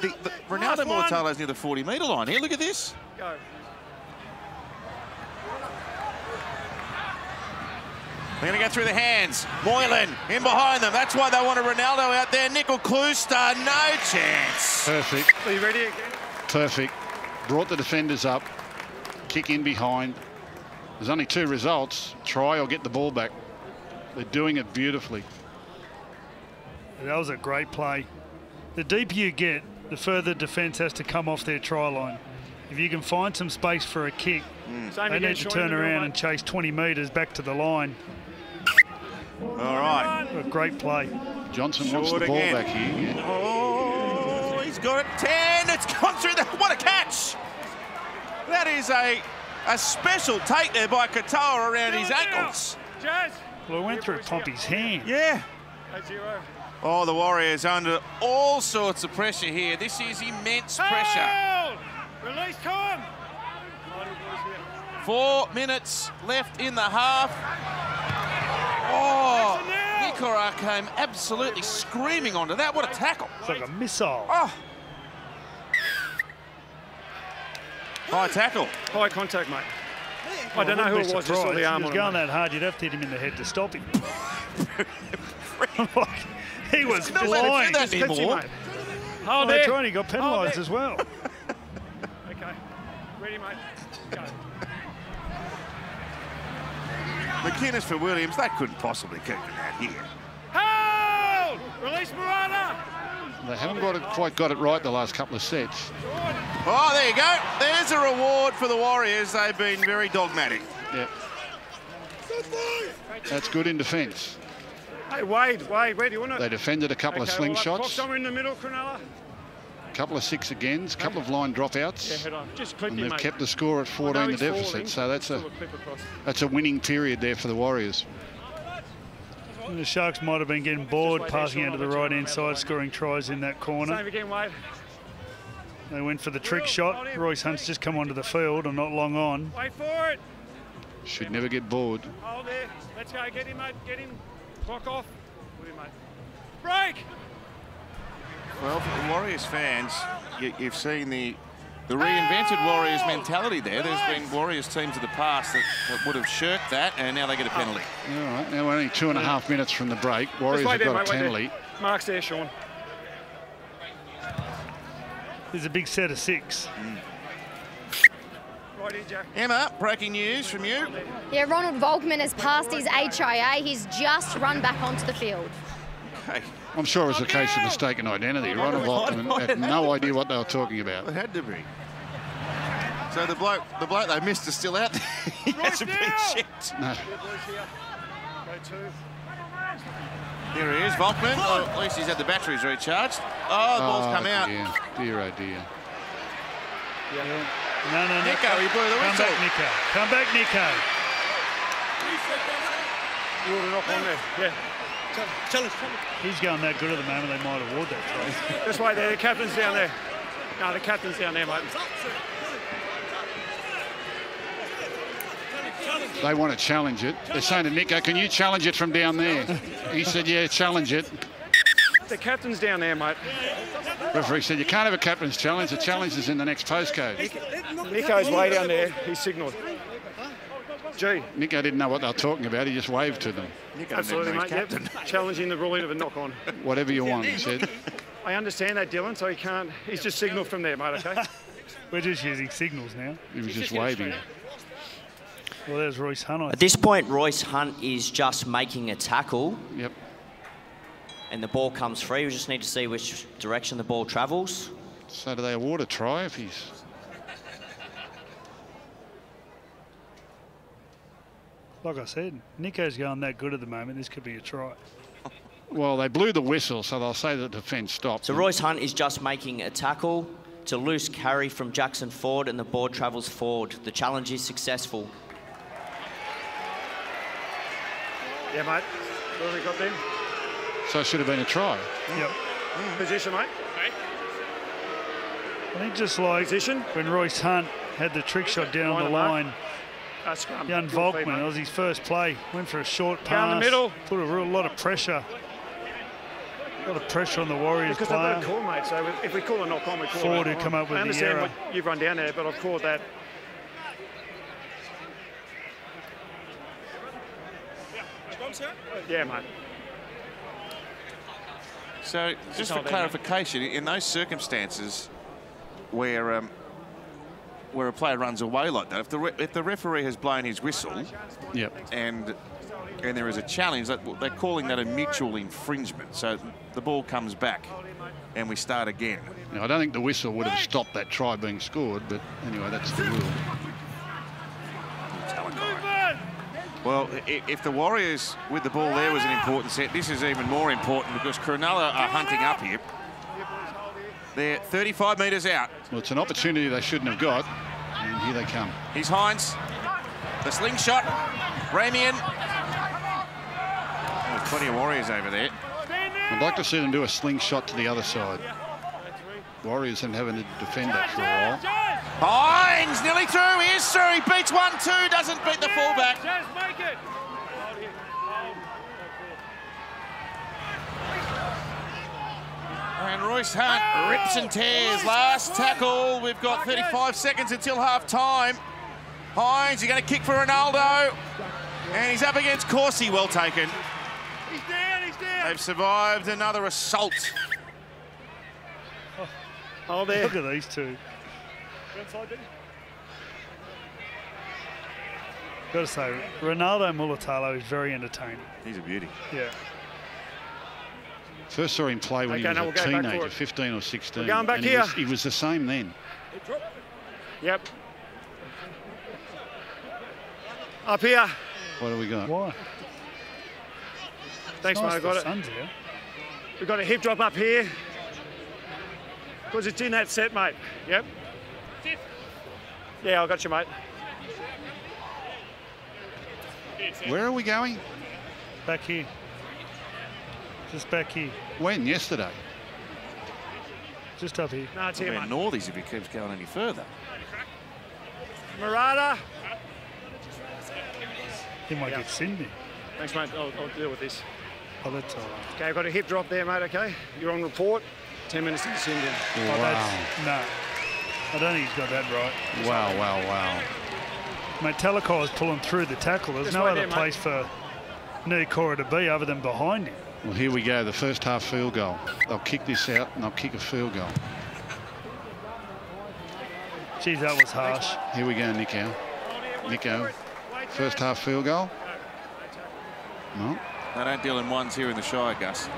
The, the, Ronaldo one. Mulitalo's near the 40 metre line here. Look at this. Go. They're going to go through the hands. Moylan in behind them. That's why they wanted Ronaldo out there. Nicoll Klokstad, no chance. Perfect, Are you ready again? perfect. Brought the defenders up. Kick in behind. There's only two results. Try or get the ball back. They're doing it beautifully. That was a great play. The deeper you get, the further defence has to come off their try line. If you can find some space for a kick, hmm. Same they again, need to turn in the middle, around and chase 20 metres back to the line. All right. A great play. Johnson wants the ball again. back here. Oh, he's got it. 10. It's gone through the. What a catch. That is a, a special take there by Katoa around his ankles. Jazz. Well, it went through Pompey's hand. Yeah. Oh, the Warriors under all sorts of pressure here. This is immense pressure. Hold! Release time. Four minutes left in the half. Oh, Nikora came absolutely screaming onto that. What a tackle. It's like a missile. Oh. High tackle. High contact, mate. I don't know who it was. Just saw the arm He was it, going mate. that hard, you'd have to hit him in the head to stop him. he was No way to do flying. that anymore. mate. Oh, Hold there. right, he got penalised there. as well. Okay. Ready, mate. Go. McInnes for Williams. That couldn't possibly keep him out here. Hold! Release Marata. They haven't got it, quite got it right the last couple of sets. Oh, there you go. There's a reward for the Warriors. They've been very dogmatic. Yeah. That's good in defence. Hey, Wade, Wade, where do you want it? They defended a couple okay, of well, I've slingshots, somewhere in the middle, Cronulla. A couple of six agains, a couple of line Yeah, dropouts, head on. Just clip and they've mate. kept the score at I know 14 the deficit. falling, So that's still a that's a winning period there for the Warriors. The Sharks might have been getting bored passing out to the right hand side, scoring tries in that corner. Same again, Wade. They went for the trick shot. Royce Hunt's just come onto the field and not long on. Wait for it. Should never get bored. Hold there. Let's go. Get him, mate. Get him. Clock off. Good, mate. Break. Well, for the Warriors fans, you, you've seen the the reinvented Warriors mentality there. There's been Warriors teams of the past that, that would have shirked that, and now they get a oh. penalty. All right, now we're only two and a half minutes from the break. Warriors Just wait have there, got a mate. Wait penalty. there. Mark's there, Shaun. There's a big set of six. Mm. Right here, Jack. Emma, breaking news from you. Yeah, Ronald Volkman has passed his HIA. He's just run back onto the field. Okay, I'm sure it was a case of mistaken identity. Ronald Volkman had no idea what they were talking about. it had to be. So So the bloke, the bloke they missed is still out there. he hasn't been checked. No. Here he is, Volkman. Oh, at least he's had the batteries recharged. Oh, the ball's Oh, come out. Dear, dear, oh dear. No, no, no. Nicho, he blew the Come whistle. back, Nicho. Come back, Nicho. You ought to knock on there. Yeah. He's going that good at the moment, they might award that try. This way there. The captain's down there. No, the captain's down there, mate. They want to challenge it. They're saying to Nicho, can you challenge it from down there? He said, yeah, challenge it. The captain's down there, mate. Referee said, you can't have a captain's challenge. The challenge is in the next postcode. Nicho's way down there. He's signalled. Gee, Nicho didn't know what they were talking about. He just waved to them. absolutely, mate. Yep. Challenging the ruling of a knock on. Whatever you want, he said. I understand that, Dylan, so he can't. He's just signalled from there, mate, okay? We're just using signals now. He was just waving. Well, there's Royce Hunt. I At this point, Royce Hunt is just making a tackle Yep. and the ball comes free. We just need to see which direction the ball travels. So do they award a try if he's... Like I said, Nicho's going that good at the moment. This could be a try. Well, they blew the whistle, so they'll say the defence stopped. So Royce Hunt is just making a tackle. It's a loose carry from Jackson Ford and the ball travels forward. The challenge is successful. Yeah, mate. What have we got then? So it should have been a try. Yep. Position, mate. I think just like Position. when Royce Hunt had the trick shot down Line the of mark. line, Uh, scrum. young Good Volkman, mate. it was his first play. Went for a short pass. Down the middle. Put a real lot of pressure. A lot of pressure on the Warriors Because they've got a call, mate. So if we call a knock on, we call Ford a who knock come up with I the error. what you've run down there, but I've called that. Yeah, mate. So, just for clarification, in those circumstances where um, where a player runs away like that, if the re- if the referee has blown his whistle Yep. and and there is a challenge, that, they're calling that a mutual infringement. So the ball comes back and we start again. Now, I don't think the whistle would have stopped that try being scored, but anyway, that's the rule. Well, if the Warriors with the ball there was an important set, this is even more important because Cronulla are hunting up here. They're 35 metres out. Well, it's an opportunity they shouldn't have got, here they come. Here's Hynes. The slingshot. Ramien. Oh, plenty of Warriors over there. I'd like to see them do a slingshot to the other side. Warriors have having to defend that for a while. Hynes nearly through. He is through. He beats one, two. Doesn't beat the fullback. Just make it. And Royce Hunt rips and tears. Last tackle. We've got 35 seconds until half time. Hynes, you're going to kick for Ronaldo. And he's up against Kosi. Well taken. He's down, he's down. They've survived another assault. Oh, hold there. Look at these two. Got to say, Ronaldo Mulitalo is very entertaining. He's a beauty. Yeah. First saw him play when Okay, he now was we'll a go back for teenager, 15 or 16. We're going back and he here. was, he was the same then. Yep. Up here. What do we got? Why? Thanks, Nice mate. I got it. here. We've got a hip drop up here. Because it's in that set, mate. Yep. Yeah, I got you, mate. Where are we going? Back here. Just back here. When? Yesterday. Just up here. No, it's here, We're mate. Northies if he keeps going any further. Marata. He might Yeah. get Sydney. Thanks, mate. I'll, I'll deal with this. Oh, that's all right. Okay, I've got a hip drop there, mate, okay? You're on report. 10 minutes to send in. Oh, oh Wow. that's, no. I don't think he's got that right. Wow, wow, wow. Mate, Talakai is pulling through the tackle. There's Just no right other there, place for Nikora to be other than behind him. Well, here we go, the first half field goal. They'll kick this out and they'll kick a field goal. Geez, that was harsh. Here we go, Nicho. Nicho, first half field goal. No, They don't deal in ones here in the Shire, Gus.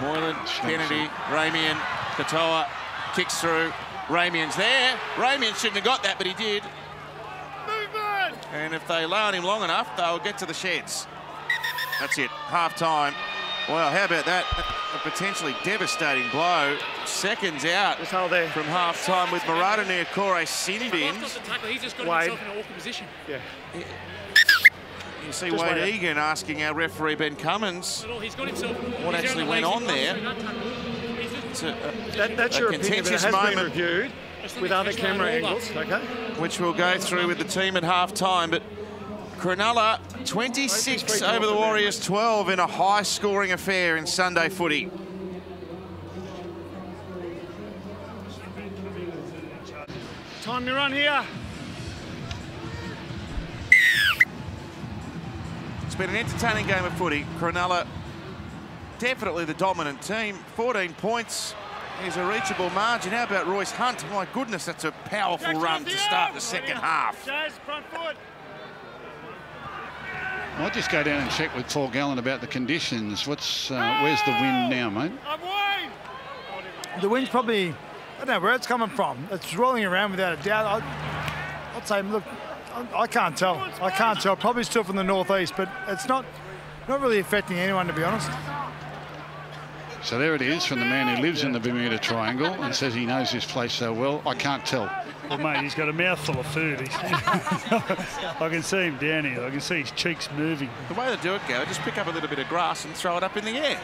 Moylan, Kennedy, Ramien, Katoa, kicks through. Ramien's there. Ramien shouldn't have got that, but he did. Movement! And if they lay on him long enough, they'll get to the sheds. That's it, half time. Well, how about that? A potentially devastating blow. Seconds out Just hold there. from half time with Marata near sin Last bins. off the tackle, he's just got Wade. himself in an awkward position. Yeah. You see Just Wade wait. Egan asking our referee Ben Cummins he's got himself. What he's actually went on there? he's got that tackle. He's just- to, That, that's A your opinion, but it contentious has moment. been reviewed with other camera angles, okay? which we'll go through with the team at half time. But Cronulla 26 over the Warriors 12 in a high scoring affair in Sunday footy. Time to run here. It's been an entertaining game of footy. Cronulla definitely the dominant team. 14 points is a reachable margin. How about Royce Hunt? My goodness, that's a powerful Jackson run to start the second half. Jazz, front foot. I'll just go down and check with Paul Gallen about the conditions. What's uh, where's the wind now, mate? The wind's probably, I don't know where it's coming from. It's rolling around without a doubt. I, I'd say, look, I, I can't tell. I can't tell. Probably still from the northeast, but it's not not really affecting anyone, to be honest. So there it is from the man who lives in the Bermuda Triangle and says he knows this place so well. I can't tell. Well, mate, he's got a mouthful of food. He's- I can see him down here. I can see his cheeks moving. The way to do it, Gary, just pick up a little bit of grass and throw it up in the air.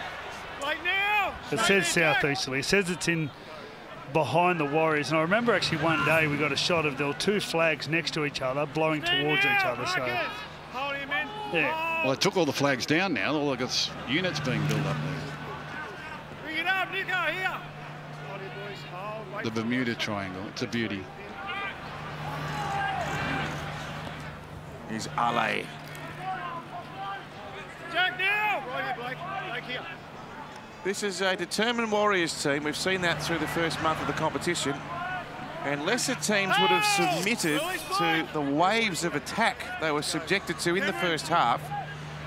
Right now. It says southeasterly. It says it's in behind the Warriors. And I remember actually one day we got a shot of there were two flags next to each other, blowing Stand towards now, each other. So Marcus. Hold him in. Yeah. Well, they took all the flags down now. All like it's units being built up there. Bring it up, Nico, here. Hold it, boys. Hold. Wait. The Bermuda Triangle. It's a beauty. Is Ale. Jack. Right here, Blake. Blake here. This is a determined Warriors team. We've seen that through the first month of the competition. And lesser teams would have submitted to the waves of attack they were subjected to in the first half.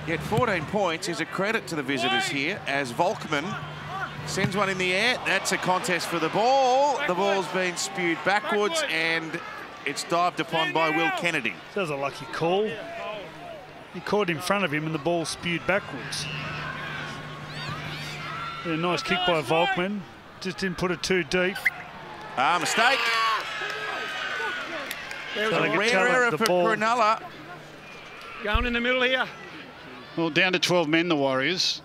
Yet 14 points is a credit to the visitors here as Volkman sends one in the air. That's a contest for the ball. The ball's been spewed backwards and it's dived upon by Will Kennedy. that was a lucky call. He caught in front of him and the ball spewed backwards. Yeah, nice kick by Volkman. Just didn't put it too deep. Ah, mistake. There was So a they A can rare tell error for ball. Cronulla. Going in the middle here. Well, down to 12 men, the Warriors.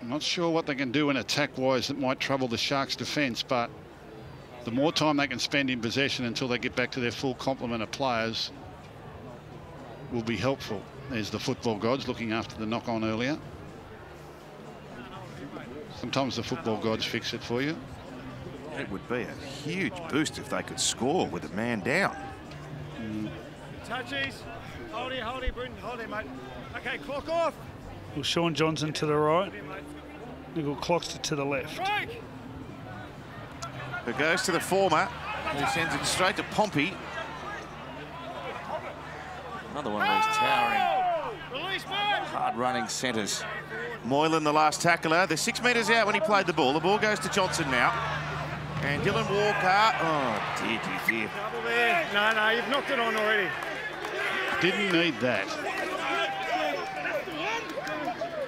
I'm not sure what they can do in attack-wise that might trouble the Sharks' defence, but the more time they can spend in possession until they get back to their full complement of players will be helpful. There's the football gods looking after the knock-on earlier. Sometimes the football gods fix it for you. It would be a huge boost if they could score with a man down. Touchies. Hold here, hold here, Brendan. Hold here, mate. Okay, clock off. Well, Shaun Johnson to the right. Nickel clocks it to the left. Break. It goes to the former, who sends it straight to Pompey. Another one of those towering, hard-running centres. Moylan, the last tackler. They're six metres out when he played the ball. The ball goes to Johnson now. And Dylan Walker, oh dear, dear, dear. Double there. No, no, you've knocked it on already. Didn't need that.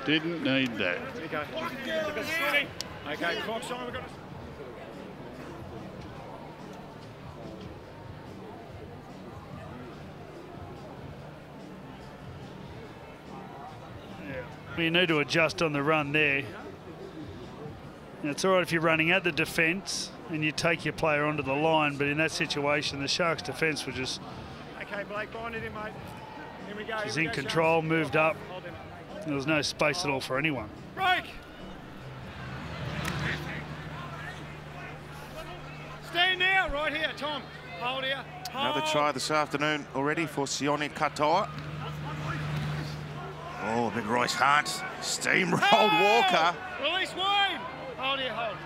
Didn't need that. Okay. Okay, clock's on. We've got to... You need to adjust on the run there. And it's all right if you're running at the defence and you take your player onto the line, but in that situation, the Sharks' defence was just Okay, Blake, bind it in, mate. Here we go. was in go, control, Sharks. moved up. Hold. There was no space at all for anyone. Break. Stay now, right here, Tom. Hold here. Hold. Another try this afternoon already for Sione Katoa. Oh, big Royce Hunt. Steamrolled Walker. Release Wayne. Hold here, hold.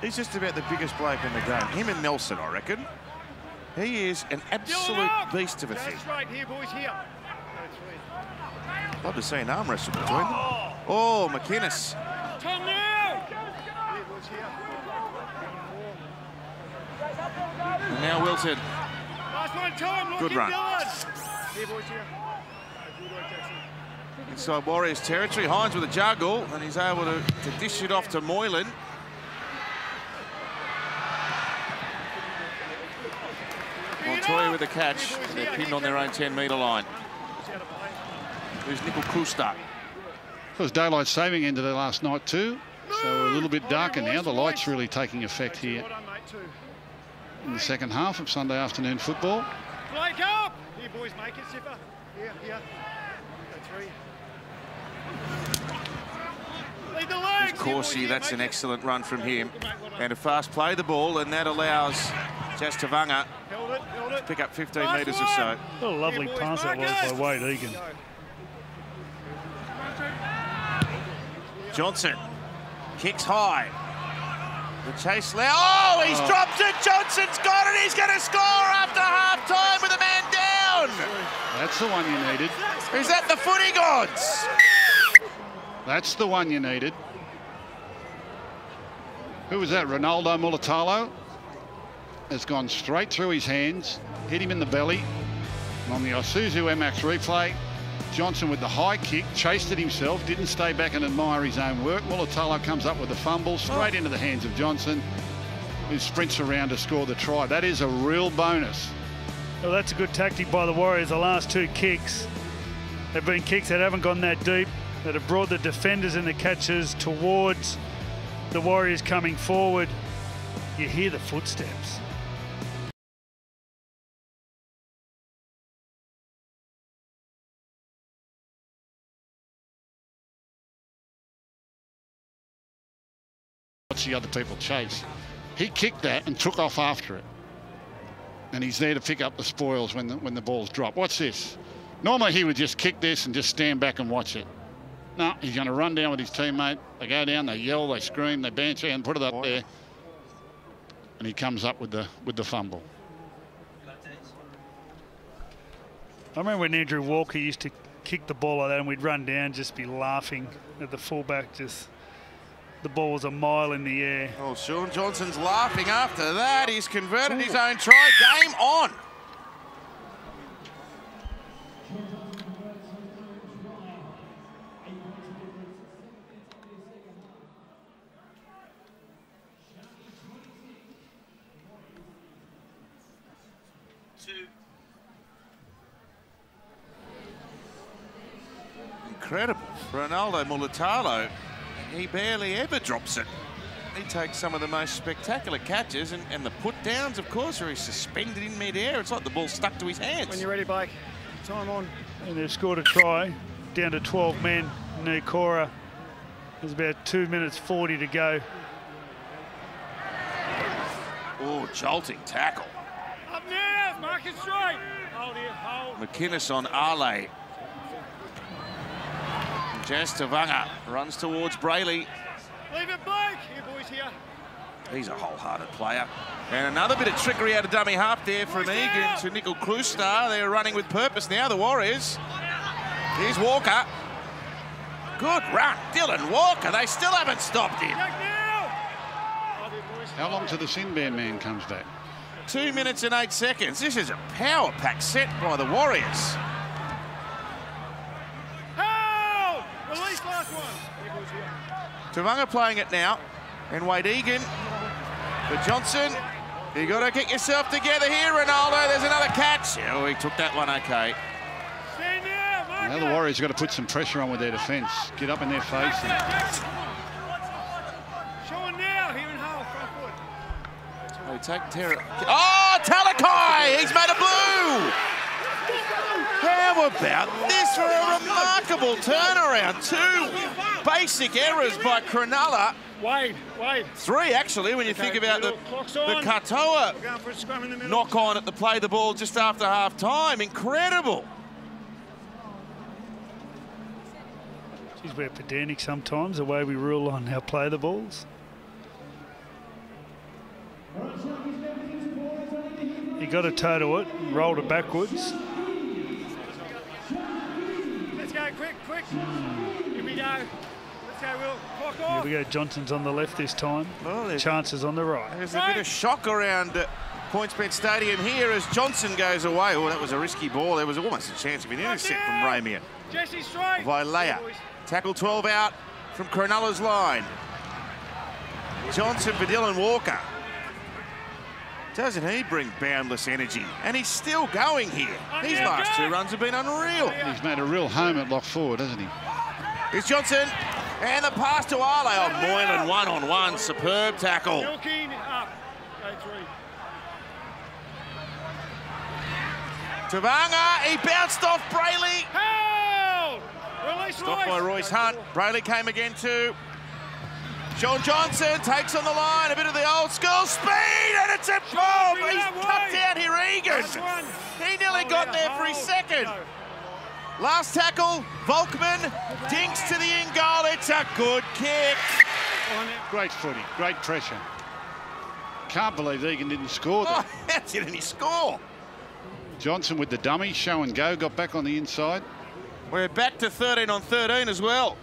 He's just about the biggest bloke in the game. Him and Nelson, I reckon. He is an absolute beast of a That's thing. right here, boys, here. Love to see an arm wrestle between them. Oh, oh McInnes. Tom now. Here. Now Wilton. Last one, time. Lock Good run. Here, boys, here. Good. Inside Warriors territory. Hynes with a juggle, and he's able to, to dish it off to Moylan. Montoya with a catch. They're pinned on their own 10 metre line. Who's Nicoll Klokstad? It was daylight saving ended there last night too, so we're a little bit darker now. The light's really taking effect here Well done, mate, two. in the second half of Sunday afternoon football. Blake up! Here, boys, make it, Zipper. Here, here. Go three. Lead the legs. Of course, that's an excellent run from him. Good, mate, well done. And a fast play the ball, and that allows Jazz Tevaga Held it, held pick up 15 Last metres or so. What a lovely Here, boys, pass that was Marcus. by Wayde Egan. Johnson kicks high. The chase now. Oh, he's oh. dropped it. Johnson's got it. He's going to score after half time with a man down. That's the one you needed. Is that the footy gods? That's the one you needed. Who was that? Ronaldo Mulitalo has gone straight through his hands, hit him in the belly. And on the Isuzu MU-X replay, Johnson with the high kick, chased it himself, didn't stay back and admire his own work. Mulitalo comes up with the fumble straight oh. into the hands of Johnson, who sprints around to score the try. That is a real bonus. Well, that's a good tactic by the Warriors. The last two kicks have been kicks that haven't gone that deep, that have brought the defenders and the catchers towards the Warriors coming forward. You hear the footsteps. Watch the other people chase. He kicked that and took off after it. And he's there to pick up the spoils when the, when the ball's dropped. What's this? Normally he would just kick this and just stand back and watch it. No, he's going to run down with his teammate. They go down, they yell, they scream, they banter and put it up there. And he comes up with the with the fumble. I remember when Andrew Walker used to kick the ball like that and we'd run down, just be laughing at the fullback. Just the ball was a mile in the air. Oh, Shaun Johnson's laughing after that. He's converted his own try. Game on. Ronaldo Mulitalo, he barely ever drops it. He takes some of the most spectacular catches and, and the put downs, of course, where he's suspended in midair. It's like the ball stuck to his hands. When you're ready, Blake. Time on. And they've scored a try, down to 12 men. Nikora. There's about two minutes 40 to go. Oh, jolting tackle. Up now. Mark it straight. Hold here. Hold. McInnes on Ale. Jazz Tevaga runs towards Brailey. Leave it, Blake. Here, boys, here. He's a wholehearted player. And another bit of trickery out of dummy half there from Boys Egan down. to Nicoll Klokstad. They're running with purpose now, the Warriors. Here's Walker. Good run. Dylan Walker. They still haven't stopped him. Jack now. Hold here, boys. How long till the Sinbad man comes back? Two minutes and eight seconds. This is a power pack set by the Warriors. Hold. Release last one. Here, boys, here. Tevaga playing it now. And Wayde Egan for Johnson. You got to get yourself together here, Ronaldo. There's another catch. Oh, he took that one okay. Stand down. Mark Now the Warriors have got to put some pressure on with their defence. Get up in their face. Jackson, And Jackson. Showing now. Here in half. Front foot. Oh, take Terra. Oh, Talakai! He's made a blue! How about this for a remarkable turnaround? Two basic errors by Cronulla. Wade. Wade. Three, actually, when you think about the, the. Katoa We're going for a scrum in the middle. knock on at the play the ball just after half time. Incredible. Geez, we're pedantic sometimes, the way we rule on how play the balls. He got a toe to it, and rolled it backwards. Let's go quick, quick. Here we go. Let's go, Will. Clock Here we go, Johnson's on the left this time. Well, Chances on the right. there's a bit of shock around uh, PointsBet Stadium here as Johnson goes away. Oh, that was a risky ball. There was almost a chance of an intercept from Ramia. Jesse straight. Vailea. Tackle 12 out from Cronulla's line. Johnson for Dylan Walker. Doesn't he bring boundless energy? And he's still going here. These last two runs have been unreal. He's made a real home at lock forward, hasn't he? Here's Johnson. And the pass to Ale. Oh, Moylan one on one. Superb tackle. Milking up. Go three. Tevaga. He bounced off Brailey. Held. Release Stopped by Royce Hunt. Brailey came again too. Shaun Johnson takes on the line, a bit of the old school speed, and it's a bring He's cut down here, Egan. He nearly Oh, got there for his oh, second. No. Last tackle, Volkman dinks to the in goal. It's a good kick. Great footy, great pressure. Can't believe Egan didn't score That. Oh, how didn't he score? Johnson with the dummy, show and go, got back on the inside. We're back to 13 on 13 as well.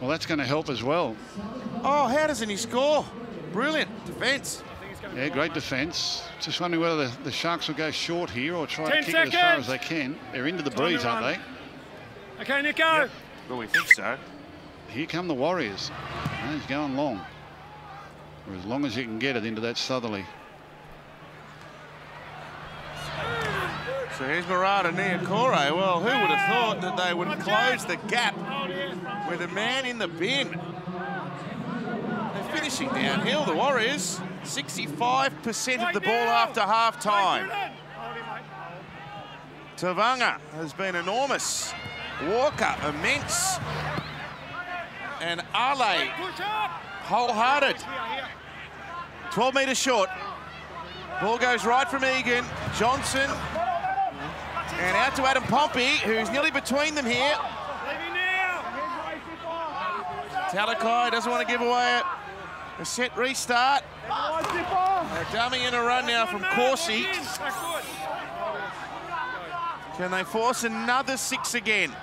Well, that's going to help as well. Oh, how doesn't he score? Brilliant defence. Yeah, great defence. Just wondering whether the, the Sharks will go short here or try to Ten kick it as far as they can. They're into the Time breeze, aren't they? Okay, Nico. Well, we think so. Here come the Warriors. And he's going long. For as long as you can get it into that southerly. So here's Marata Niukore. Well, who would have thought that they would close the gap with a man in the bin? Finishing downhill, the Warriors. 65% of the ball after half time. It. Tevaga has been enormous. Walker, immense. And Ale, wholehearted. Here, here. 12 metres short. Ball goes right from Egan. Johnson. And out to Adam Pompey, who's nearly between them here. Talakai doesn't want to give away a, a set restart. A dummy in a run now from Kosi. Can they force another six again?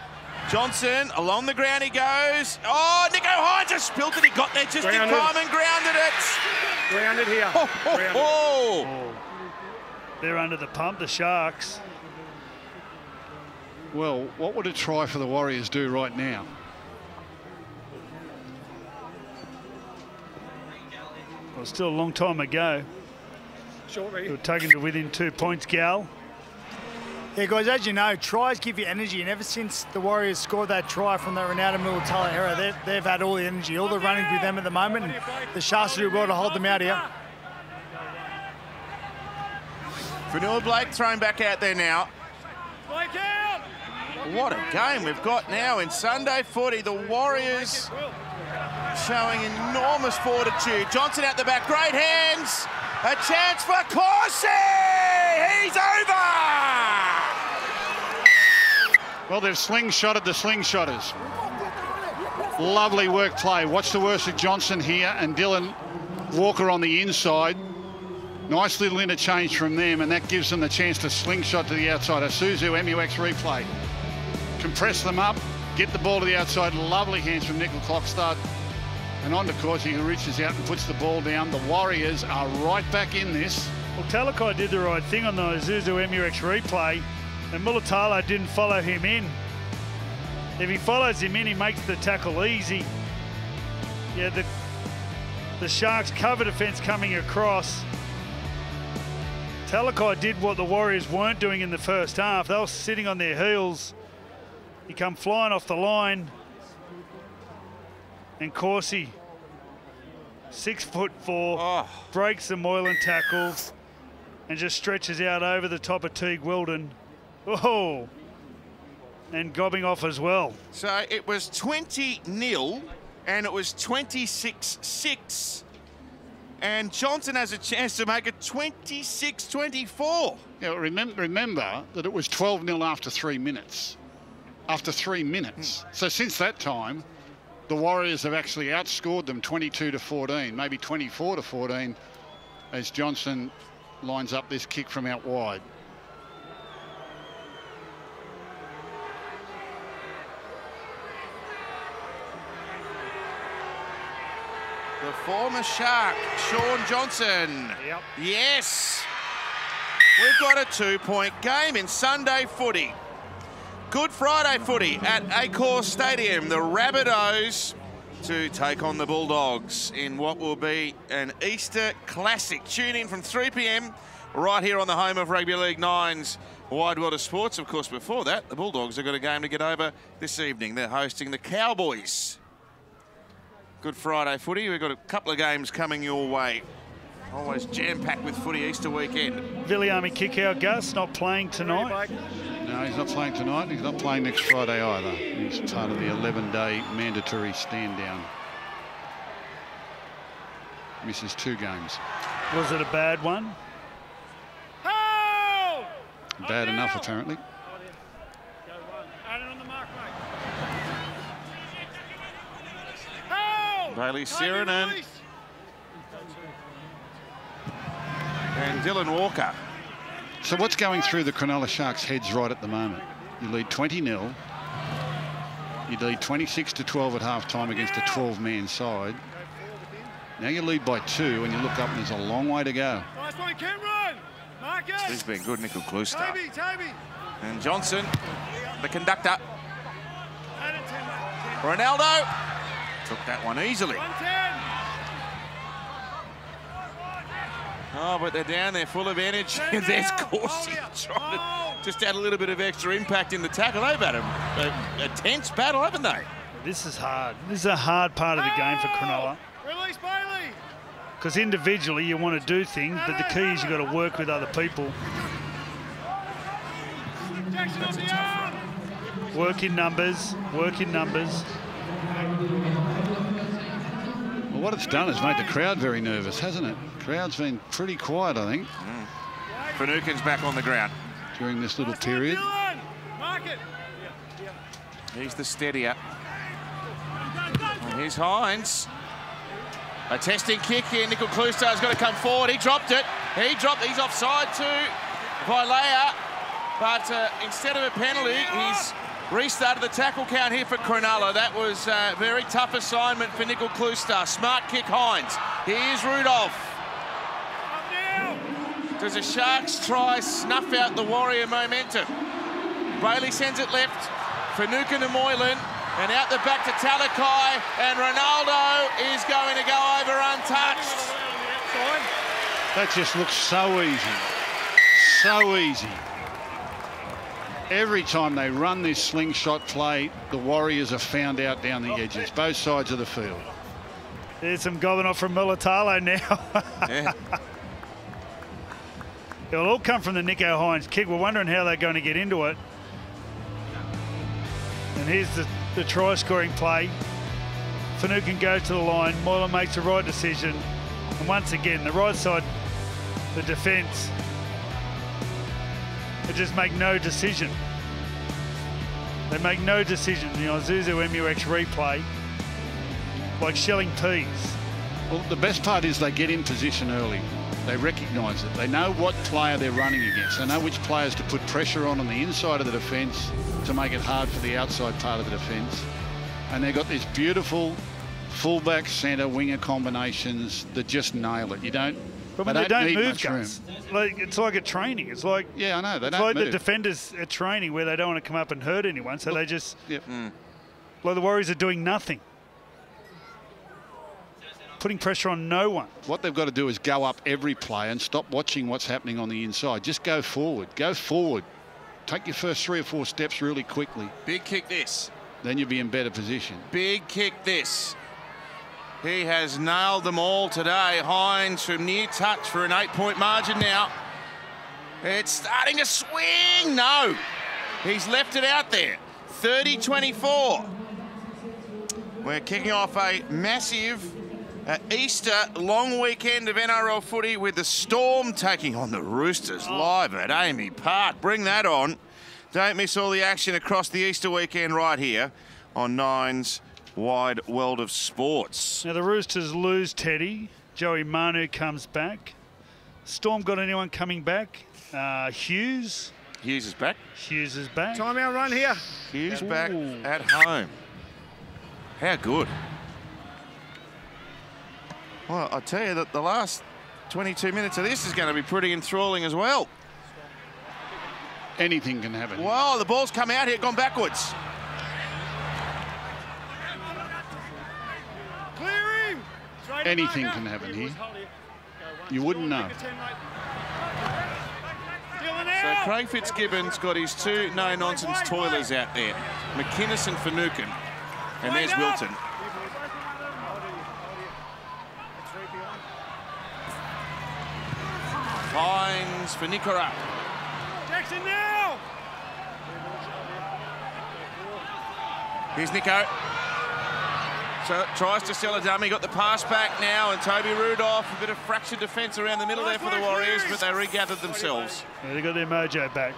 Johnson, along the ground he goes. Oh, Nicho Hynes just spilled it. He got there just in time and grounded it. Grounded here. Oh, oh, Grounded. oh. They're under the pump, the Sharks. Well, what would a try for the Warriors do right now? Well, still a long time ago. Short They read. were taken to within two points, Gal. Yeah, guys, as you know, tries give you energy, and ever since the Warriors scored that try from the Ronaldo Mulitalo era, they've, they've had all the energy, all the running through them at the moment, and the Sharks do well to hold them out here. Fonua Blake thrown back out there now. Blake out. What a game we've got now in Sunday footy. The Warriors showing enormous fortitude. Johnson at the back, great hands. A chance for Kosi. He's over. Well, they've slingshotted the slingshotters. Lovely work play. Watch the worst of Johnson here and Dylan Walker on the inside. Nice little interchange from them, and that gives them the chance to slingshot to the outside. Isuzu MU-X replay. Compress them up, get the ball to the outside. Lovely hands from Nicoll Klokstad. And on to Kosi, who reaches out and puts the ball down. The Warriors are right back in this. Well, Talakai did the right thing on the Isuzu MU-X replay, and Mulitalo didn't follow him in. If he follows him in, he makes the tackle easy. Yeah, the the Sharks cover defence coming across. Talakai did what the Warriors weren't doing in the first half. They were sitting on their heels. He come flying off the line. And Kosi, six foot four, Oh. breaks the Moylan tackle and just stretches out over the top of Teig Wilton. Oh, and gobbing off as well. So it was 20 0 and it was 26 6. And Johnson has a chance to make it 26 24. Yeah, remember, remember that it was 12 0 after three minutes. After three minutes. So since that time, the Warriors have actually outscored them 22 to 14, maybe 24 to 14, as Johnson lines up this kick from out wide. The former Shark, Shaun Johnson. Yep. Yes. We've got a two-point game in Sunday footy. Good Friday footy at Accor Stadium. The Rabbitohs to take on the Bulldogs in what will be an Easter classic. Tune in from 3 p.m. right here on the home of Rugby League Nine's Wide World of Sports. Of course, before that, the Bulldogs have got a game to get over this evening. They're hosting the Cowboys. Good Friday footy. We've got a couple of games coming your way. Always jam-packed with footy Easter weekend. Viliami Kikau Gus not playing tonight. No, he's not playing tonight. He's not playing next Friday either. He's part of the 11-day mandatory stand down. Misses two games. Was it a bad one? Hold! Bad enough, apparently. Aaron on the mark, mate. Hold! Bailey Bailey Sirenen and Dylan Walker. So what's going through the Cronulla Sharks' heads right at the moment? You lead 20 0. You lead 26 to 12 at half time against a 12-man side. Now you lead by two, and you look up, and there's a long way to go. Nice one, Cameron. Mark it. He's been good, Nicoll Klokstad. Toby, Toby. And Johnson, the conductor. Eight and ten, mate. Ronaldo took that one easily. One ten. Oh, but they're down there full of energy. There's Corsi oh, trying to oh. just add a little bit of extra impact in the tackle. They've had a, a, a tense battle, haven't they? This is hard. This is a hard part of the game for Cronulla. Oh! Release Bailey. Because individually you want to do things, but the key is you've got to work with other people. Jackson on the arm. Work in numbers, work in numbers. What it's done is made the crowd very nervous, hasn't it? Crowd's been pretty quiet, I think, Finucane's back on the ground. during this little period. It. He's the steadier. And here's Hynes. A testing kick here. Nicoll Klokstad's got to come forward. He dropped it. He dropped. He's offside too. Vailea. But uh, instead of a penalty, he's restarted the tackle count here for Cronulla. That was a very tough assignment for Nicoll Klokstad. Smart kick, Hynes. Here's Rudolf. Does the Sharks try snuff out the Warrior momentum? Bailey sends it left. Finucane to Moylan. And out the back to Talakai. And Ronaldo is going to go over untouched. That just looks so easy. So easy. Every time they run this slingshot play, the Warriors are found out down the edges, both sides of the field. There's some gobbing off from Mulitalo now. Yeah. It'll all come from the Nicho Hynes kick. We're wondering how they're going to get into it. And here's the, the try scoring play. Finucane goes to the line. Moylan makes the right decision. And once again, the right side, the defence, they just make no decision. They make no decision. The Isuzu MU-X replay, like shelling peas. Well, the best part is they get in position early. They recognise it. They know what player they're running against. They know which players to put pressure on on the inside of the defence to make it hard for the outside part of the defence. And they've got this beautiful fullback, centre, winger combinations that just nail it. You don't. But when they, don't, need move, guys, like it's like a training. It's like Yeah, I know. They it's don't like the defenders at training where they don't want to come up and hurt anyone, so they just Yep. Hmm. like the Warriors are doing nothing, putting pressure on no one. What they've got to do is go up every play and stop watching what's happening on the inside. Just go forward. Go forward. Take your first three or four steps really quickly. Big kick this. Then you'll be in better position. Big kick this. He has nailed them all today. Hynes from near touch for an eight-point margin now. It's starting to swing. No. He's left it out there. 30-24. We're kicking off a massive uh, Easter long weekend of NRL footy with the Storm taking on the Roosters live at AAMI Park. Bring that on. Don't miss all the action across the Easter weekend right here on Nine's Wide World of Sports. Now the Roosters lose Teddy. Joey Manu comes back. Storm got anyone coming back? Uh, Hughes. Hughes is back. Hughes is back. Timeout run here. Hughes back at home. How good. Well, I tell you that the last 22 minutes of this is going to be pretty enthralling as well. Anything can happen. Well, the ball's come out here, gone backwards. Clear him. Straight Anything can happen here. boys, hold here. Go, one. You wouldn't know. take a 10, mate. Dylan So out. Craig Fitzgibbon's got his two no-nonsense toilers out there, McInnes and Finucane. And there's. Wilton. Here, boys. Hold here, hold here. Three behind. Hynes for Nicaragua. Jackson now. Here's Nico. So tries to sell a dummy, got the pass back now, and Toby Rudolf, a bit of fractured defence around the middle there for the Warriors, but they regathered themselves. Yeah, they got their mojo back.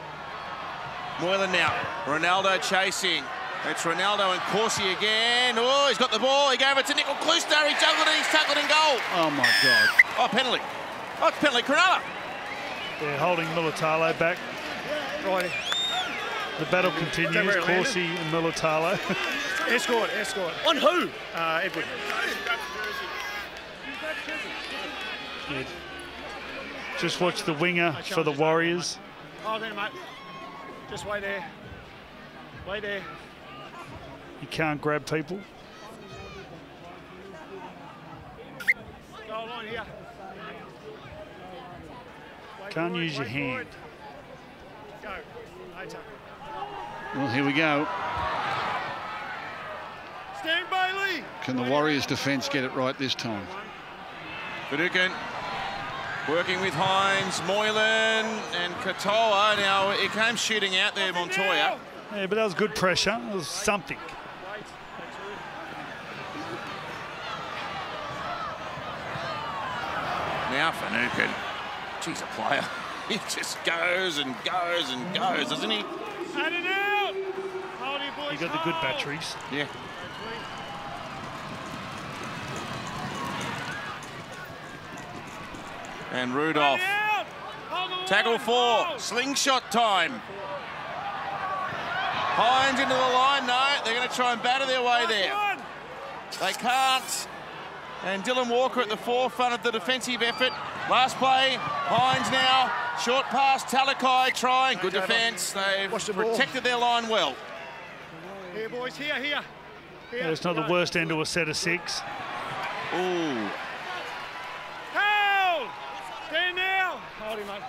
Moylan now, Ronaldo chasing. It's Ronaldo and Kosi again. Oh, he's got the ball. He gave it to Nicoll Klokstad. He juggled it. He's tackled in goal. Oh my God. Oh, penalty. Oh, it's penalty. Cronulla. They're holding Mulitalo back. Right. The battle continues. where landed? Kosi and Mulitalo. Escort, escort. On who? Uh, Edward. Yeah. Just watch the winger for the Warriors. Hold there, mate. Just wait there. Wait there. You can't grab people. Goal line here. Wait Can't for use your hand. Go. Later. Well, here we go. Stand Bailey. Can the Warriors' defence get it right this time? Finucane working with Hynes, Moylan, and Katoa. Now, it came shooting out there, Montoya. Yeah, but that was good pressure. It was something. Wait. Now Finucane. She's a player. He just goes and goes and goes, doesn't he? And it out. Hold your boys. You got the good batteries. Yeah. And Rudolf. Out. Hold the line. Tackle four. Slingshot time. Hynes into the line. No, they're going to try and batter their way there. They can't. And Dylan Walker at the forefront of the defensive effort. Last play, Hynes now. Short pass, Talakai trying. Good defence. They've Watch the ball. protected their line well. Here, boys. Here, here. here. Yeah, it's not the worst end to a set of six. Ooh. Stand now. Hold him, one.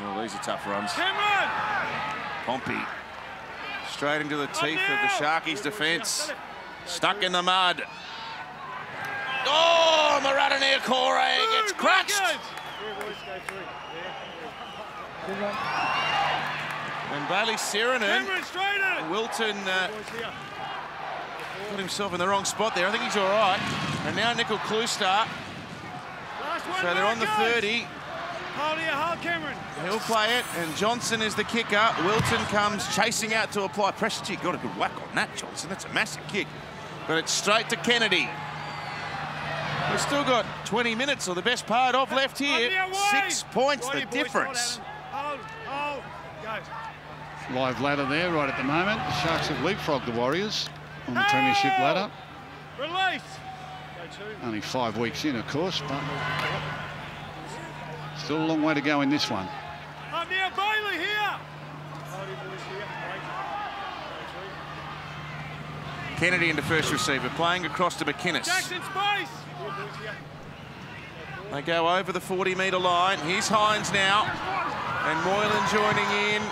Well, these are tough runs. Cameron. Pompey. Straight into the teeth of the Sharkies' defence. Stuck in the mud. Oh, Marata Niukore gets Move, crunched. Buckets. Here, boys. Go And Bailey at. Wilton uh, got himself in the wrong spot there. I think he's all right. And now Nicoll Klokstad. Last one. So they're on the 30. Hold here. Hold Cameron. He'll play it, and Johnson is the kicker. Wilton comes chasing out to apply pressure. Gee, got a good whack on that, Johnson. That's a massive kick. But it's straight to Kennedy. We've still got 20 minutes, or the best part of left here. Six points, Righty, the difference. Hold, hold, hold. Go. Live ladder there right at the moment. The Sharks have leapfrogged the Warriors on the premiership ladder. Release. Go two. Only five weeks in, of course, but still a long way to go in this one. Up now, Bailey here. Hold your boys here. Wait. Go Kennedy into first receiver, playing across to three. McInnes. Jackson space. Here, boys here. They go over the 40-metre line. Here's Hynes now. And Moylan joining in.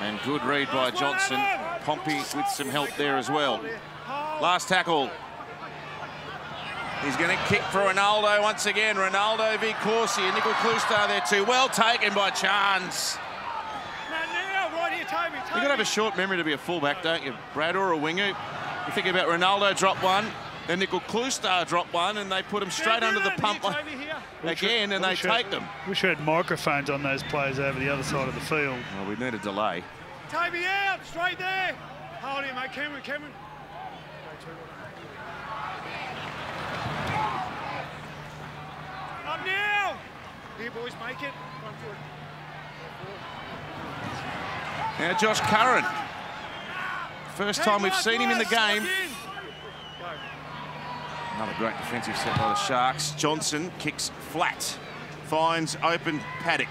And good read by Johnson. Pompey with some help there as well. Last tackle. He's going to kick for Ronaldo once again. Ronaldo v Kosi and Nicoll Klokstad there too. Well taken by Chance. Now, now, right here, Toby. Toby. You've got to have a short memory to be a fullback, don't you, Brad, or a winger? You think about Ronaldo drop one, then Nicoll Klokstad drop one, and they put him straight under the pump Here, Toby, here. again, and they Wish take them. Wish we had microphones on those players over the other side of the field. Well, we need a delay. Toby out, straight there. Hold him, mate. Cameron, Cameron. Up now. Here, boys, make it. Run for it. Now Josh Curran. First time we've seen him in the game. lock in. Go. Another great defensive set by the Sharks. Johnson kicks flat. Finds open paddock.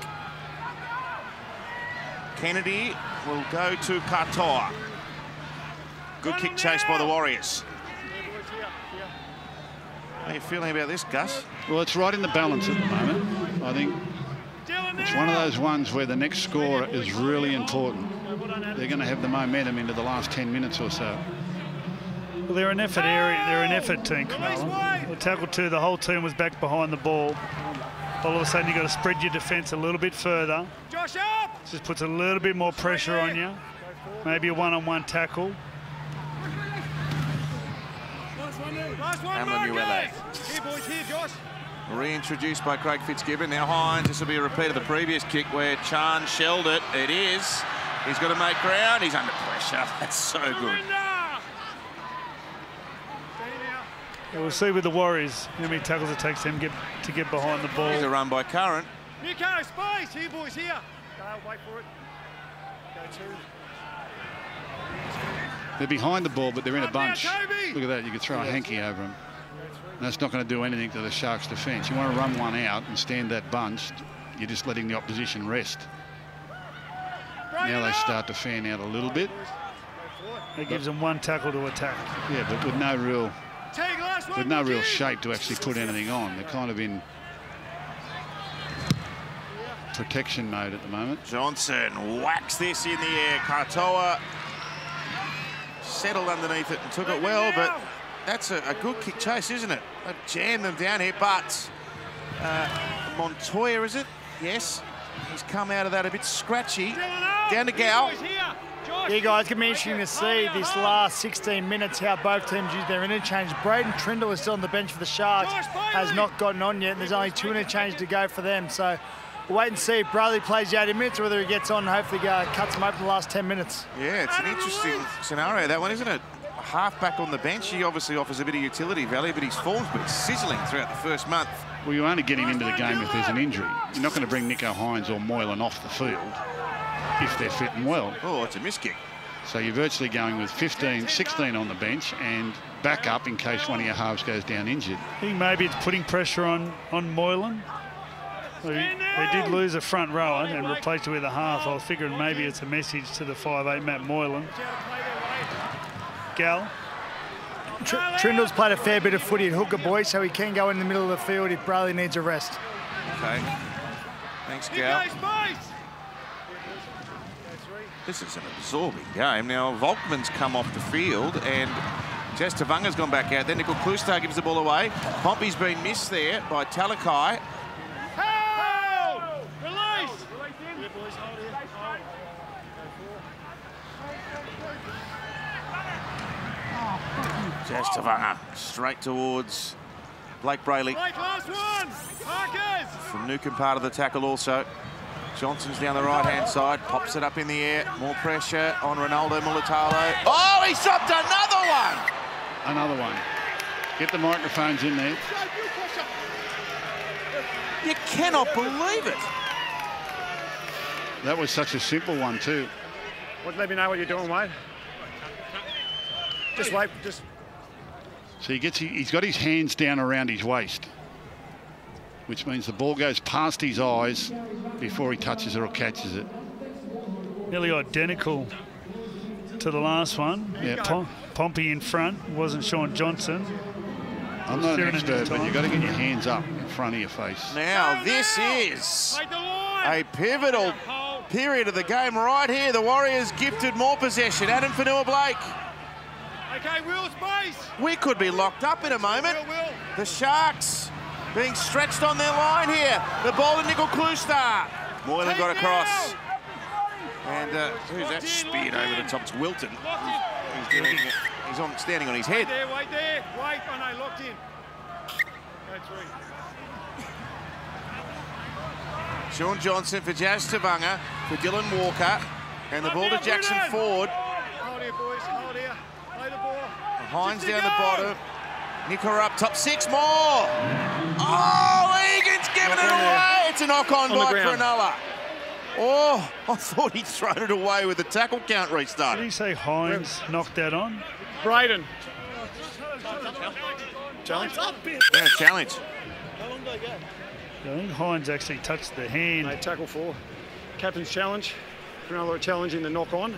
Kennedy will go to Katoa. Good kick chase by the Warriors. How are you feeling about this, Gus? Well, it's right in the balance at the moment. I think it's one of those ones where the next score is really important. They're going to have the momentum into the last 10 minutes or so. Well, they're an effort area. They're an effort team, Cronulla. The tackle two, the whole team was back behind the ball. All of a sudden, you've got to spread your defence a little bit further. Josh up! Just puts a little bit more pressure on you. Maybe a one-on-one tackle. Last one, Hamlin Marcus. Here, boys, here, Josh. Reintroduced by Craig Fitzgibbon. Now Hynes. This will be a repeat of the previous kick where Chan shelled it. It is. He's got to make ground. He's under pressure. That's so good. Yeah, we'll see with the Warriors how many tackles it takes them get to get behind the Here's a ball. run by Curran. Nico, space! Here, boys, here. Go, wait for it. Go two. They're behind the ball, but they're in a bunch. Look at that. You could throw a hanky over them. That's not going to do anything to the Sharks' defence. You want to run one out and stand that bunch. You're just letting the opposition rest. Break Now they up. start to fan out a little bit. It gives them one tackle to attack. Yeah, but with no real Take last one, with no real shape to actually put anything on. They're kind of in protection mode at the moment. Johnson whacks this in the air. Katoa settled underneath it and took it well, but that's a, a good kick chase, isn't it? They've jammed them down here, but uh, Montoya, is it? Yes. He's come out of that a bit scratchy. Down to Here, Gal. boys, here. Yeah, guys, it's going to be interesting to see this last 16 minutes how both teams use their interchange. Braydon Trindall is still on the bench for the Sharks, has not gotten on yet, and there's only two interchange to go for them. So we'll wait and see if Bradley plays the 80 minutes or whether he gets on and hopefully uh, cuts them open the last 10 minutes. Yeah, it's an interesting scenario, that one, isn't it? A halfback on the bench, he obviously offers a bit of utility value, but his form's been sizzling throughout the first month. Well, you only get him into the game if there's an injury. You're not going to bring Nicho Hynes or Moylan off the field if they're fit and well. Oh, it's a miss kick. So you're virtually going with 15, 16 on the bench and back up in case one of your halves goes down injured. I think maybe it's putting pressure on on Moylan. They, they did lose a front rower and replaced it with a half. I was figuring maybe it's a message to the 5'8 Matt Moylan. Gal, Tr- Trindall's played a fair bit of footy at hooker, boys, so he can go in the middle of the field if Bradley needs a rest. Okay. Thanks, Nico, Gal. This is an absorbing game. Now, Volkman's come off the field and Jazz Tevaga's gone back out. Then Nicoll Klokstad gives the ball away. Pompey's been missed there by Talakai. Hold! Release! Here, boys, hold here. Hold. Jazz Tevaga straight towards Blayke Brailey Blake, last one! Marcus! from Newcomb part of the tackle also. Johnson's down the right-hand side, pops it up in the air. More pressure on Ronaldo Mulitalo. Oh, he's dropped another one! Another one. Get the microphones in there. You cannot believe it. That was such a simple one too. Well, let me know what you're doing, mate. Just wait, just So he gets, he's got his hands down around his waist, which means the ball goes past his eyes before he touches it or catches it. nearly identical to the last one. Yeah. Pom- Pompey in front, wasn't Shaun Johnson. I'm not an Steering it expert, but you've got to get your hands up in front of your face. Now, this is make the line! a pivotal period of the game right here. The Warriors gifted more possession. Addin Fonua Blake. Okay, Will, space! We could be locked up in a moment. Will, Will. The Sharks being stretched on their line here. The ball to Nicoll Klokstad. Moylan Take got across. now. And uh, who's that Locked in, speared locked over the top? It's Wilton. Locked. He's doing it. He's on standing on his Wait head. there, wait there. Wait, oh no, locked in. Go three. Shaun Johnson for Jazz Tevaga, for Dylan Walker. And the ball to Jackson Ford. Hold here, boys, hold here. Play the ball. Hynes Just to down the go. bottom. Nicker up top six more. Oh, Egan's giving it away. It's a knock on On the by ground. Cronulla. Oh, I thought he'd thrown it away with the tackle count restart. Did restart. he say Hynes knocked that on? Braden. Challenge. Yeah, challenge. How long do they go? I think Hynes actually touched the hand. Mate, tackle four. Captain's challenge. Cronulla challenging the knock on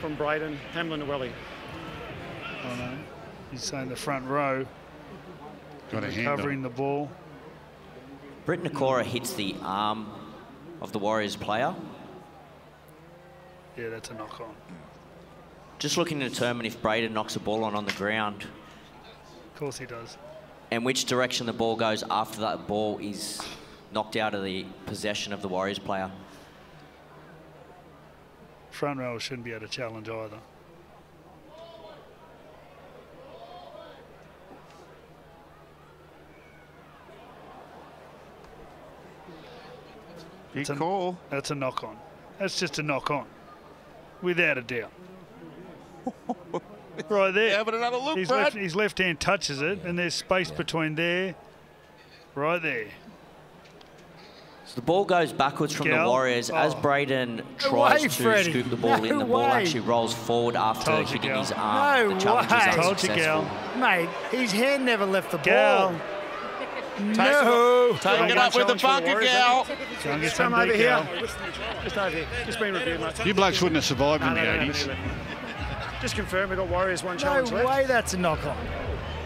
from Braden, Hamlin Uele. Oh, no. He's saying the front row Got a hand covering on. the ball. Britt Nikora hits the arm of the Warriors player. Yeah, that's a knock on. Just looking to determine if Braden knocks a ball on on the ground Of course he does. and which direction the ball goes after that ball is knocked out of the possession of the Warriors player. Front row shouldn't be able to challenge either. Big It's a- call. That's a knock on. That's just a knock on. Without a doubt. right there. Having another look, his, Brad. left, his left hand touches it, and there's space between there, right there. So the ball goes backwards from the Gal. Warriors as Oh. Braden tries way, to Freddie. scoop the ball No in. The ball way. actually rolls forward after Told you, hitting Gal. his arm. No the challenge way. is Told you, unsuccessful. Gal. Mate, his hand never left the Gal. ball. No. Take it up with the Challenge for the bunker, Warriors, gal. Go and get Come over here. Just over here. Just been reviewed, mate. You blokes wouldn't have survived No, in the no, no, no, 80s. no, no. Just confirm we've got Warriors one No challenge left. way that's a knock on.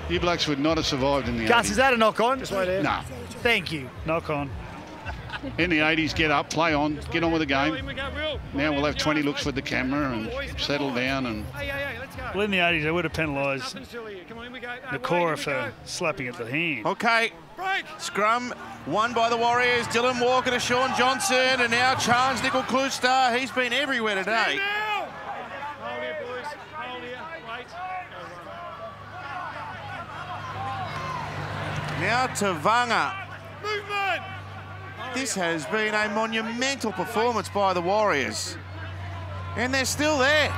You blokes would not have survived in the Gus, 80s. is that a knock on? Just wait there. Nah. Thank you. Knock on. In the 80s, get up, play on, get on with the game. In we go, Will. Now we'll have 20 looks with the camera and settle down and Hey, hey, hey, let's go. Well, in the 80s, they would have penalised Nothing silly here. Come on, in we go. No, Nikora for in we go. slapping at the hand. Okay, Break. scrum won by the Warriors. Dylan Walker to Shaun Johnson, and now Charnze Nicoll Klokstad. He's been everywhere today. Now. Hold here, boys. Hold here. Wait. Now Tevaga. Movement. This has been a monumental performance by the Warriors. And they're still there.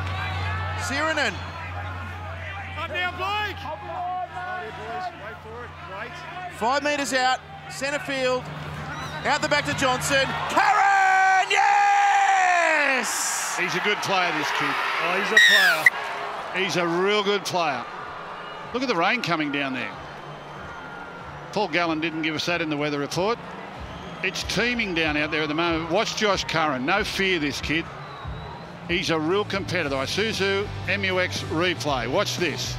Sirenen. Up now, Blake. Hold here, boys. Wait for it. Wait. Five metres out, centre field. Out the back to Johnson. Karen! Yes! he's a good player, this kid. Oh, he's a player. He's a real good player. Look at the rain coming down there. Paul Gallen didn't give us that in the weather report. It's teeming down out there at the moment. Watch Josh Curran. No fear, this kid. He's a real competitor. Isuzu MUX replay. Watch this.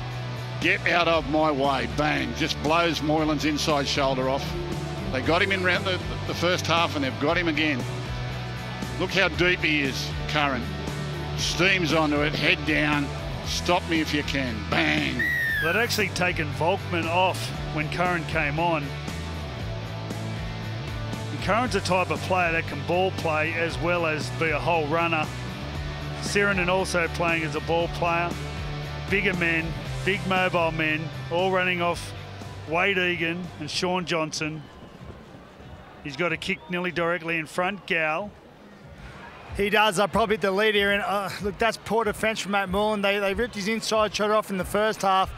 Get out of my way. Bang. Just blows Moylan's inside shoulder off. They got him in round the, the first half and they've got him again. Look how deep he is, Curran. Steams onto it, head down. Stop me if you can. Bang. They'd actually taken Volkman off when Curran came on. And Curran's a type of player that can ball play as well as be a whole runner. Sirenen also playing as a ball player. Bigger men, big mobile men, all running off Wayde Egan and Shaun Johnson. He's got a kick nearly directly in front. Gal. He does. Uh, probably the lead here. And uh, look, that's poor defence from Matt Moylan. They, they ripped his inside shot off in the first half.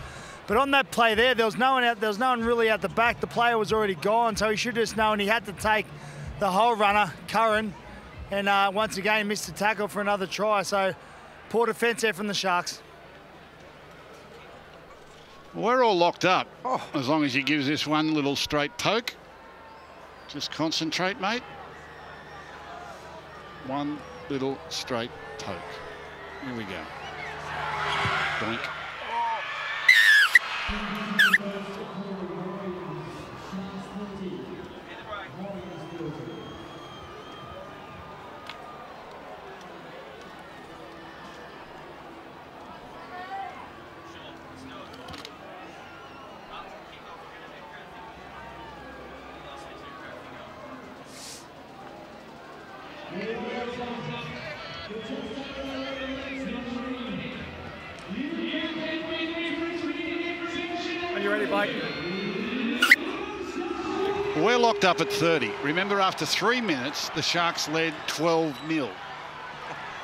But on that play there, there was no one out. There was no one really at the back. The player was already gone, so he should have just known he had to take the whole runner, Curran, and uh, once again missed the tackle for another try. So poor defence there from the Sharks. We're all locked up oh. as long as he gives this one little straight poke. Just concentrate, mate. One little straight poke. Here we go. Doink. Up at 30. Remember, after three minutes, the Sharks led 12 0.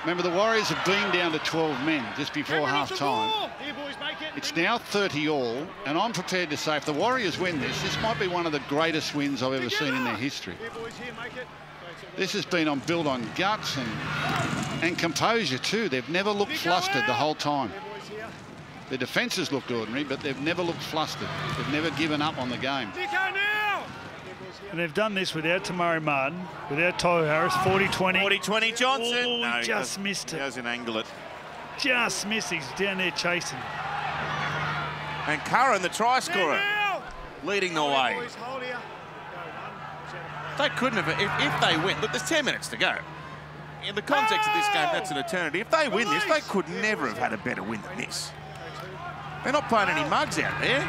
Remember, the Warriors have been down to 12 men just before half time. Here, boys, make it. It's now 30 all, and I'm prepared to say if the Warriors win this, this might be one of the greatest wins I've ever seen in their history. Here, boys, here, make it. This has been on built on guts and and composure too. They've never looked flustered the whole time. Here, boys, here. The defences looked ordinary, but they've never looked flustered. They've never given up on the game. Dico now. Here, boys, And they've done this without Te Maire Martin, without Tohu Harris, 40-20. 40-20 Johnson. Oh, he No, just missed He it. doesn't angle it. Just missed. He's down there chasing. And Curran, the try scorer, leading the way. Boys, hold here. Go, one, set. They couldn't have, if, if they win, look, there's 10 minutes to go. In the context of this game, that's an eternity. If they win this, they could never have had a better win than this. They're not playing any mugs out there.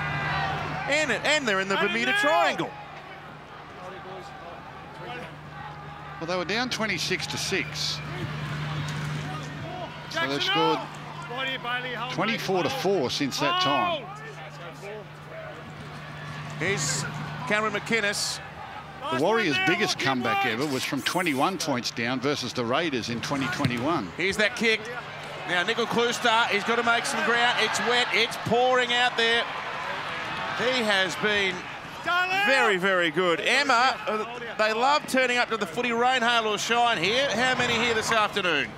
And, and they're in the Bermuda Triangle. Well, they were down 26 to 6. So they've scored up. Right here, Bailey, hold, 24 to 4 since that time. Hold. Here's Cameron McInnes. The Warriors' biggest comeback ever was from 21 points down versus the Raiders in 2021. Here's that kick. Now, Nicoll Klokstad, he's got to make some ground. It's wet, it's pouring out there. He has been very, very good. Emma, uh, they love turning up to the footy rain, hail or shine here. How many here this afternoon?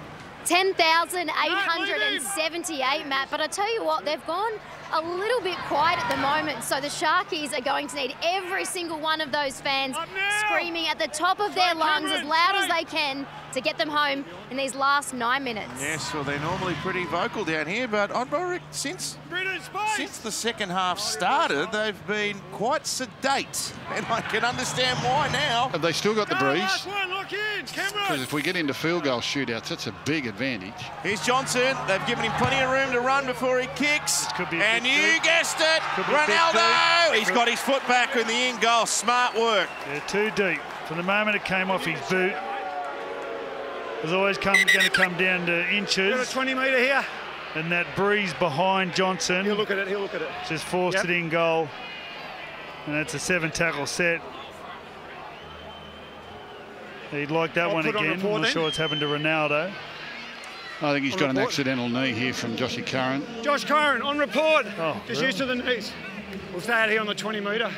10,878, Matt. But I tell you what, they've gone a little bit quiet at the moment. So the Sharkies are going to need every single one of those fans screaming at the top of their lungs as loud as they can to get them home in these last nine minutes. Yes, well, they're normally pretty vocal down here, but I reckon since since the second half started, they've been quite sedate, and I can understand why now. Have they still got the breeze? Last one, lock in. Because if we get into field goal shootouts, that's a big advantage. Here's Johnson. They've given him plenty of room to run before he kicks. could be a and you guessed it, Could be a bit Ronaldo. He's got his foot back in the in goal. Smart work. They're too deep. From the moment it came off his boot, it was always come, going to come down to Got a inches. 20 metre here. And that breeze behind Johnson He'll look at it, he'll look at it. just forced Yep. it in goal. And that's a seven tackle set. He'd like that I'll one put on again. I'm not then. sure what's happened to Ronaldo. I think he's On got an accidental knee here from Joshy Curran. Josh Curran on report. Oh, Just really? used to the knees. We'll stay out here on the 20 metre.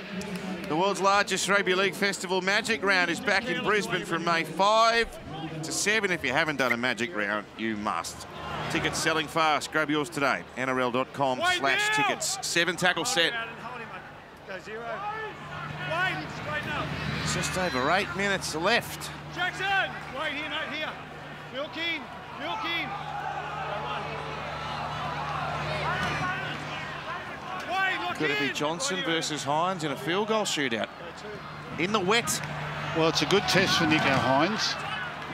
The world's largest rugby league festival, Magic Round, is back in Brisbane from May 5 to 7. If you haven't done a Magic Round, you must. Tickets selling fast. Grab yours today. NRL.com slash tickets. Seven tackle set. him out and hold him, mate. Go zero. Wait, straighten up. Just over eight minutes left. Jackson, wait here, mate, here. Milk in, milk in. Could it be. Johnson versus Hynes in a field goal shootout? In the wet. Well, it's a good test for Nicho Hynes.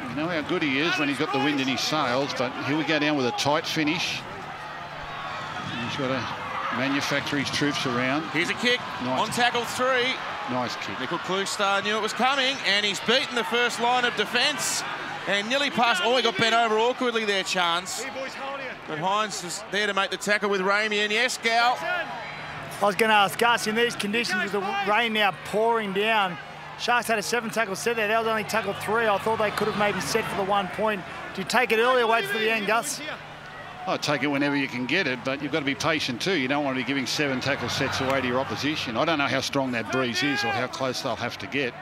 You know how good he is when he's got the wind in his sails, but here we go down with a tight finish. He's got to manufacture his troops around. Here's a kick Nice. on tackle three. Nice kick. Nicoll Klokstad knew it was coming, and he's beaten the first line of defence. And nearly passed. Oh, he got bent over awkwardly there, Chance. Here, boys, hold here. But Hynes is there to make the tackle with Ramien. Yes, Gal. I was going to ask Gus, in these conditions with the rain now pouring down, Sharks had a seven tackle set there. That was only tackle three. I thought they could have maybe set for the one point. Do you take it early or wait for the end, Gus? I'll take it whenever you can get it, but you've got to be patient too. You don't want to be giving seven tackle sets away to your opposition. I don't know how strong that breeze is or how close they'll have to get.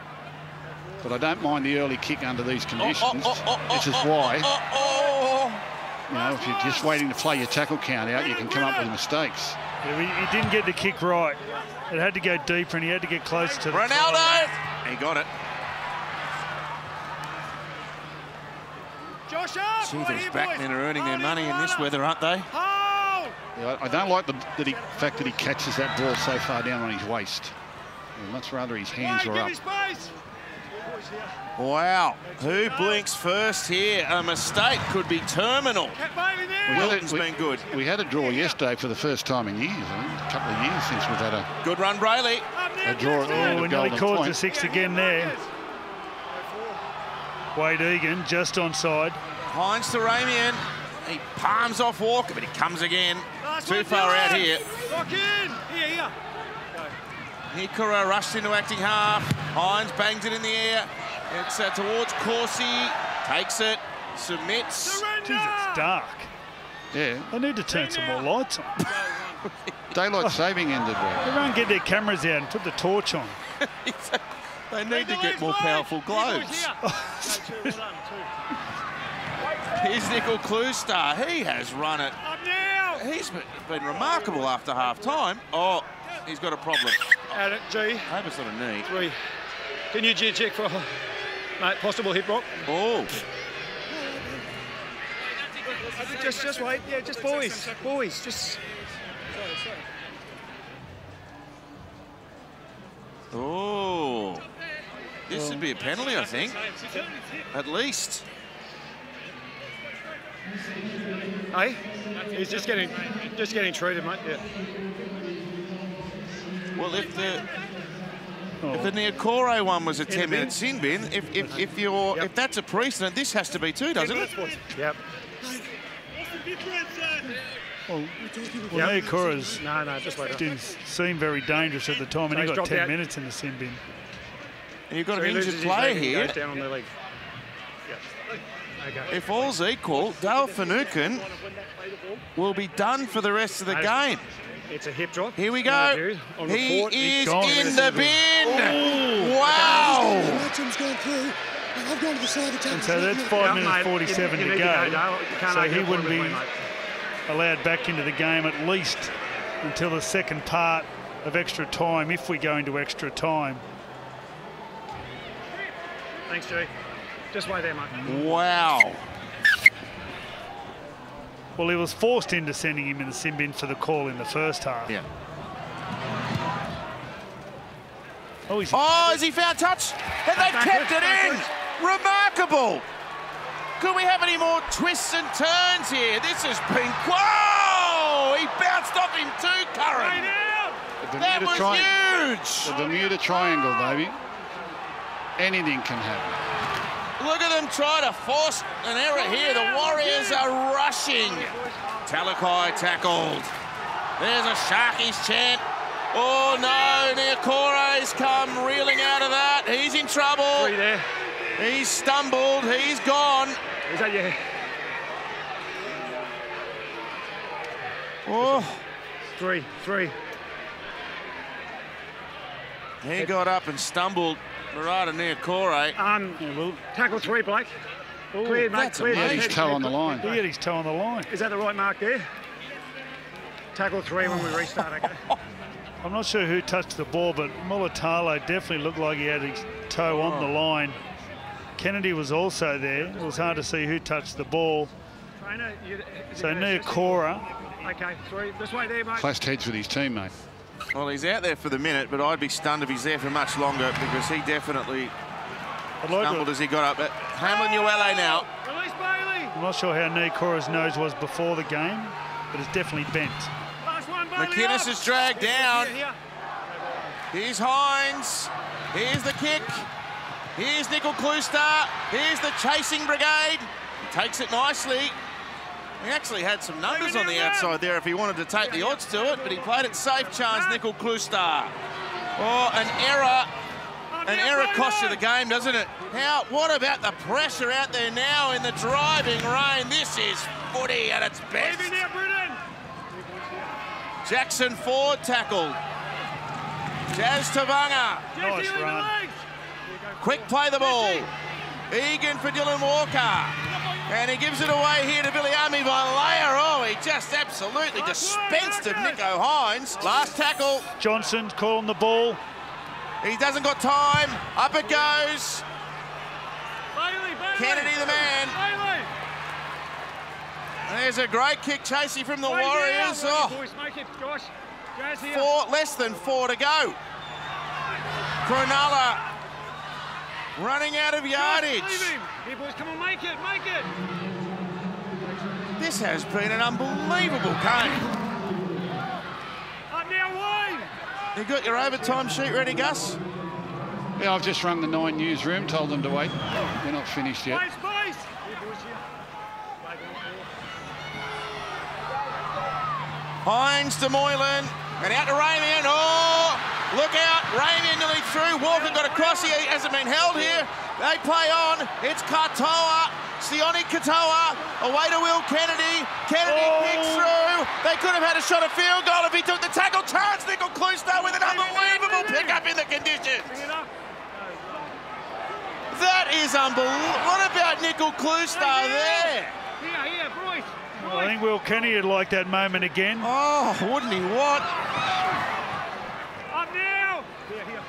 But I don't mind the early kick under these oh, conditions. Oh, oh, this is why, Oh, oh. you know, if you're just waiting to play your tackle count out, you can come up with mistakes. Yeah, he, he didn't get the kick right. It had to go deeper and he had to get close to the Ronaldo. He got it. Josh up. Gee, right these backmen are earning their money in this weather, aren't they? Yeah, I I don't like the that he, fact that he catches that ball so far down on his waist. I'd much rather his hands were up. me space. Here, boys, here. Wow. Who blinks first here? A mistake could be terminal. Cat Bailey We had, a, been good. we had a draw yesterday for the first time in years. I think, a couple of years since we've had a, Good run, Brailey. A draw at oh, the Jackson. end Oh, we of nearly Golden caught the six again there. Wayde Egan just onside. Hynes to Ramien. He palms off Walker, but he comes again. Last Too far out here. Lock in. Here, here. Hikura rushed into acting half. Hynes bangs it in the air. It's uh, towards Kosi. Takes it. Submits. Surrender. Jeez, it's dark. Yeah, They need to turn some more lights on. daylight saving ended well. Everyone get their cameras out and put the torch on. they need to get more powerful Here, boys, globes. here. Go, two, well done, two. Here's Nicoll Klokstad. He has run it. He's been, been remarkable after half time. Oh, he's got a problem. At it, G. I hope it's not a knee. Three. Can you G check for mate, possible hip rock? Oh, Just, just wait. Yeah, just boys, boys, just. oh. This would be a penalty, I think. At least. Hey, he's just getting, just getting treated, mate. Yeah. Well, if the if the Niukore one was a 10 minute sin bin, if if, if you're Yep. if that's a precedent, this has to be too, doesn't it? Yep. Well, Yep. Nia Kora's No, no, just wait. up. didn't seem very dangerous at the time, and So he got 10 out. minutes in the sin bin. And you've got So an he injured player leg he here. Down on the leg. Yep. Okay. If all's equal, Dale Finucane will be done for the rest of the game. It's a hip drop. Here we go. view. On He report, is gone. in the bin. Wow. Maxim's gone through. And I've gone to the side of the so that's 5 minutes mate, 47 you- you to go. Dale. You can't So he wouldn't be mate. allowed back into the game at least until the second part of extra time, if we go into extra time. Thanks, G. Just wait there, mate. Wow. Well, he was forced into sending him in the sin bin for the call in the first half. Yeah. Oh, he's Oh, has he found touch? And they've kept it in. Remarkable. Could we have any more twists and turns here? This has been. Whoa! He bounced off him too, Curran. The That was tri- huge. the Bermuda Triangle, baby. Anything can happen. Look at them try to force an error here. The Warriors are rushing. Talakai tackled. There's a Sharkies chant. Oh no, Niukore's come reeling out of that. He's in trouble. Three there. He's stumbled. He's gone. Is that your Oh, three? Three. he got up and stumbled. Marata Niukore. Um, Yeah, well, tackle three, Blake. Cleared, mate. that's Cleared. He had his toe on the line. he had his toe on the line. Is that the right mark there? Tackle three when we restart, okay? I'm not sure who touched the ball, but Mulitalo definitely looked like he had his toe on the line. Kennedy was also there. It was hard to see who touched the ball. Trainer, you, So it gonna assist Niukore, you? Okay, three. This way there, mate. Clashed heads with his teammate. Well, he's out there for the minute, but I'd be stunned if he's there for much longer because he definitely like stumbled to, as he got up. But Hamlin Uele now. Release Brailey. I'm not sure how Niukore's nose was before the game, but it's definitely bent. Last one, Brailey. McInnes up. is dragged down. Here, here. Here's Hynes. Here's the kick. Here's Nicoll Klokstad. Here's the chasing brigade. He Takes it nicely. He actually had some numbers on the outside there if he wanted to take the odds to it, but he played it safe Charnze, Nicoll Klokstad. Oh, an error. An error costs you the game, doesn't it? How? What about the pressure out there now in the driving rain? This is footy at its best. Leave it there, Brennan. Jackson Ford tackled. Jazz Tevaga. Nice run. Quick play the ball. Egan for Dylan Walker. And he gives it away here to Billy Army by layer. Oh, he just absolutely dispensed of Nicho Hynes. Last tackle. Johnson calling the ball. He doesn't got time. Up it goes. Bailey, Bailey. Kennedy the man. Bailey. And there's a great kick chasing from the Way. Warriors. Ready, Oh, boys, make it. Josh. Four, less than four to go. Cronulla running out of yardage. Leave him. Here, boys, come on, make it, make it. This has been an unbelievable game. Up now, Wayne. You got your overtime sheet ready, Gus? Yeah, I've just rung the Nine newsroom, told them to wait. They're not finished yet. Space, space. Boys, here. Wave on the ball. Hynes to Moylan. And out to Ramien. Oh, look out. Ramien nearly through. Walker got across here. He hasn't been held here. They play on. It's Katoa. Sione Katoa. Away to Will Kennedy. Kennedy Oh. kicks through. They could have had a shot at field goal if he took the tackle. Charnze Nicoll Klokstad with an unbelievable pickup in the conditions. Bring it up. That is unbelievable. What about Nicoll there? Here, here, boys. I think Will Kenny would like that moment again. Oh, wouldn't he what? Up now. Here, here.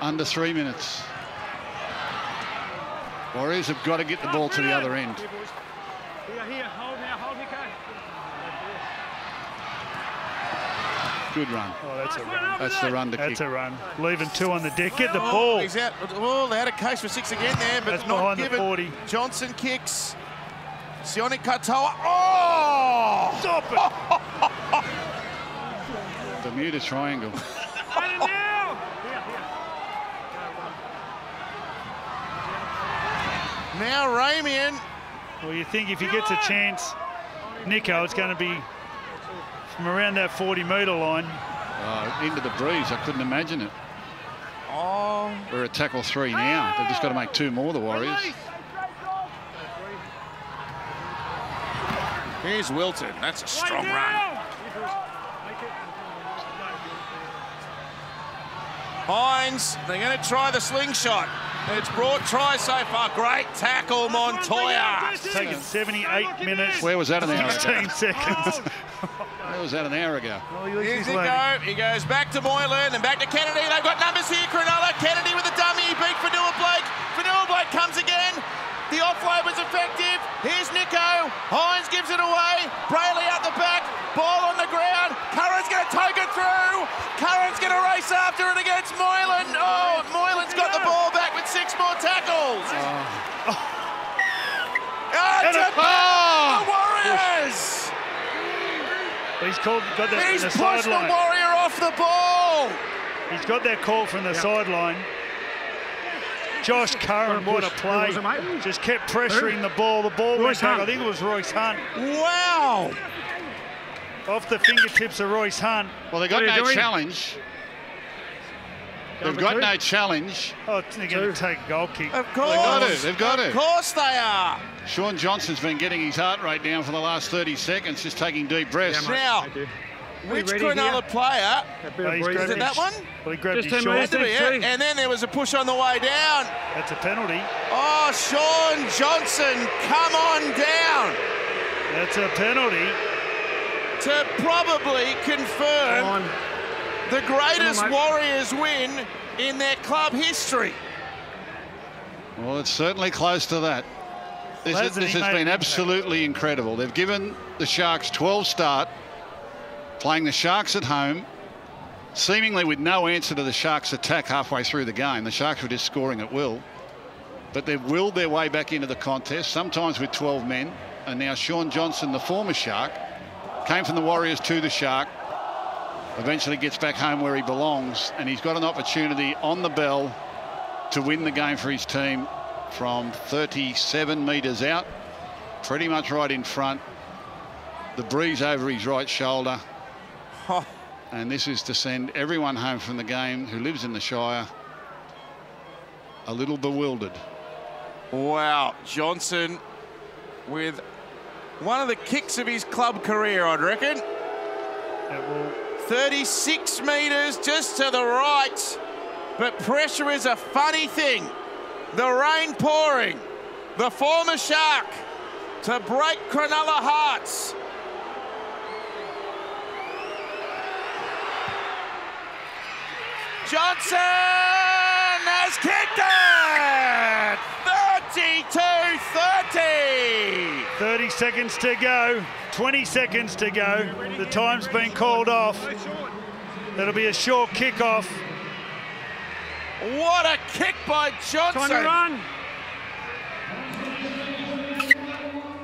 Under three minutes. Warriors have got to get the ball to the other end. Here, boys. Here, here. Hold now. Hold, Nicho. Good run. Oh, that's a run. That's the run to That's kick. a run. Leaving two on the deck. Get the ball. Oh, ball. He's out. Oh, they had a case for six again there, but That's not behind the given. 40. Johnson kicks. Sione Katoa. Oh! Stop it. Bermuda Triangle. Now. Ramien. Well, you think if he gets a chance, Nicho, it's going to be from around that 40 metre line. Oh, into the breeze. I couldn't imagine it. Oh. We're at tackle three now. They've just got to make two more, the Warriors. Here's Wilton. That's a strong Fight run. now. Here, boys. Make it. Hynes, they're going to try the slingshot. It's brought try so far. Great tackle, Montoya. It's taken 78 minutes, Where was that an hour ago? 16 seconds. Where was that an hour ago? Well, he Here's he's he go. He goes back to Moylan and back to Kennedy. They've got numbers here. Cronulla. Kennedy with the dummy. He beat Fonua Blake. Fonua Blake comes again. The was effective. Here's Nicho. Hynes gives it away. Brailey out the back. Ball on the ground. Curran's going to take it through. Curran's going to race after it against Moylan. Oh, Moylan's got the ball back with six more tackles. Oh, ah, it's a Oh! the Warriors. He's called, got that He's the pushed the. Warrior off the ball. He's got that call from the sideline. Josh Curran, what a play. was it, mate? Just kept pressuring the ball. The ball went Royce back. I think it was Royce Hunt. Wow. Off the fingertips of Royce Hunt. Well, they got What are you no doing? challenge. They've got two. no challenge. Oh, they're going to take a goal kick. Of course. They've got it. They've got it. Of it. course they are. Shaun Johnson's been getting his heart rate down for the last 30 seconds, just taking deep breaths. Now, Thank you. Which ready Cronulla here? player? A bit Oh, of he's breeze. Is it that one? Well, he grabbed Just his ten short. Had to be, yeah. And then there was a push on the way down. That's a penalty. Oh, Shaun Johnson, come on down That's a penalty. to probably confirm the greatest on. Warriors win in their club history. Well, it's certainly close to that. This, is, hasn't this has been absolutely incredible. They've given the Sharks 12 start, playing the Sharks at home, seemingly with no answer to the Sharks' attack halfway through the game. The Sharks were just scoring at will. But they've willed their way back into the contest, sometimes with 12 men. And now Shaun Johnson, the former Shark, came from the Warriors to the Shark, eventually gets back home where he belongs. And he's got an opportunity on the bell to win the game for his team from 37 metres out, pretty much right in front. The breeze over his right shoulder. Oh. And this is to send everyone home from the game who lives in the Shire a little bewildered. Wow, Johnson with one of the kicks of his club career, I'd reckon. It will 36 metres just to the right. But pressure is a funny thing. The rain pouring. The former Shark to break Cronulla hearts. Johnson has kicked it! 32 30. 30 seconds to go. 20 seconds to go. The time's been called off. That'll be a short kickoff. What a kick by Johnson! Time to Johnson.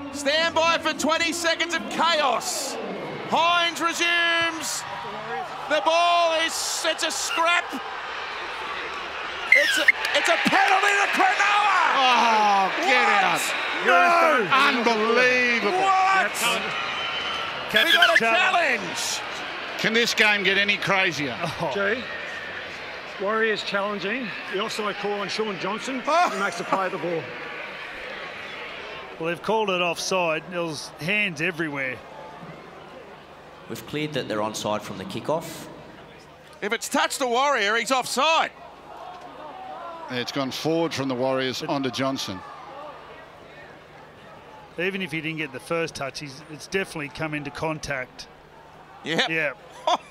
run. Stand by for 20 seconds of chaos. Hynes resumes. The ball is, it's a scrap. It's a, it's a penalty to Cronulla. Oh, get out. No. Unbelievable. What? We got a Challenge. challenge. Can this game get any crazier? Oh. G. Warriors challenging. The offside call on Shaun Johnson. Oh. He makes the play at the ball. Well, they've called it offside. There was hands everywhere. We've cleared that they're onside from the kickoff. If it's touched the Warrior, he's offside. It's gone forward from the Warriors onto Johnson. Even if he didn't get the first touch, he's, it's definitely come into contact. Yep. Yeah.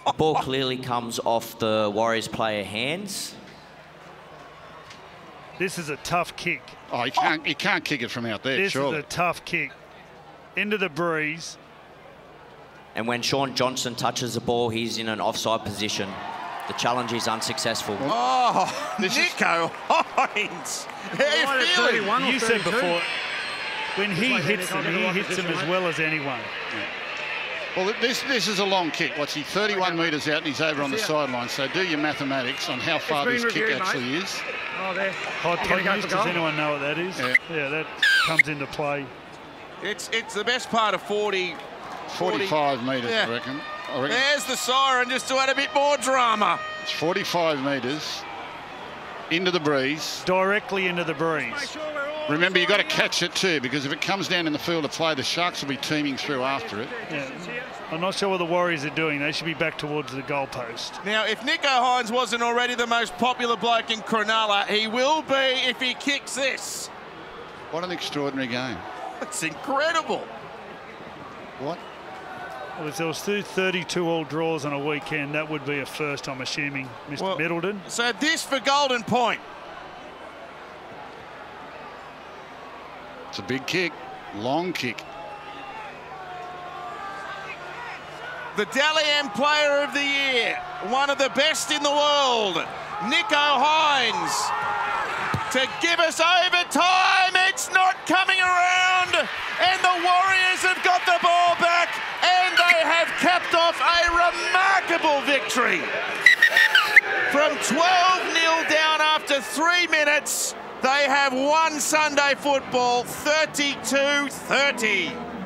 The ball clearly comes off the Warriors player hands. This is a tough kick. Oh, he can't, he can't kick it from out there, This surely. is a tough kick. Into the breeze. And when Shaun Johnson touches the ball, he's in an offside position. The challenge is unsuccessful. Oh, Nicho Hynes. How Right you at feeling? 31 or You said before, when he like hits Nicho, them, he hits them position, as mate. well as anyone. Well, this this is a long kick. What's he? 31 metres out, and he's over on the sideline. So do your mathematics on how far been this kick reviewed, actually is. Oh, there. Hot You gonna go Does anyone know what that is? Yeah. that comes into play. It's it's the best part of 40. 45 metres, Yeah. I reckon. I reckon There's the siren just to add a bit more drama. it's 45 metres into the breeze. Directly into the breeze. Sure Remember, you've got to catch it too, because if it comes down in the field of play, the Sharks will be teaming through after it. Yeah. I'm not sure what the Warriors are doing. They should be back towards the goalpost. Now, if Nicho Hynes wasn't already the most popular bloke in Cronulla, he will be if he kicks this. What an extraordinary game. It's incredible. What? Well, if there was two 32 all draws on a weekend, that would be a first, I'm assuming, Mr. Well- Middleton. So this for Golden Point. It's a big kick, long kick. The Dally M Player of the Year, one of the best in the world, Nicho Hynes. To give us overtime, it's not coming around, and the Warriors have got the ball back, and they have capped off a remarkable victory. From 12 0 down after three minutes, they have won Sunday football 32 30.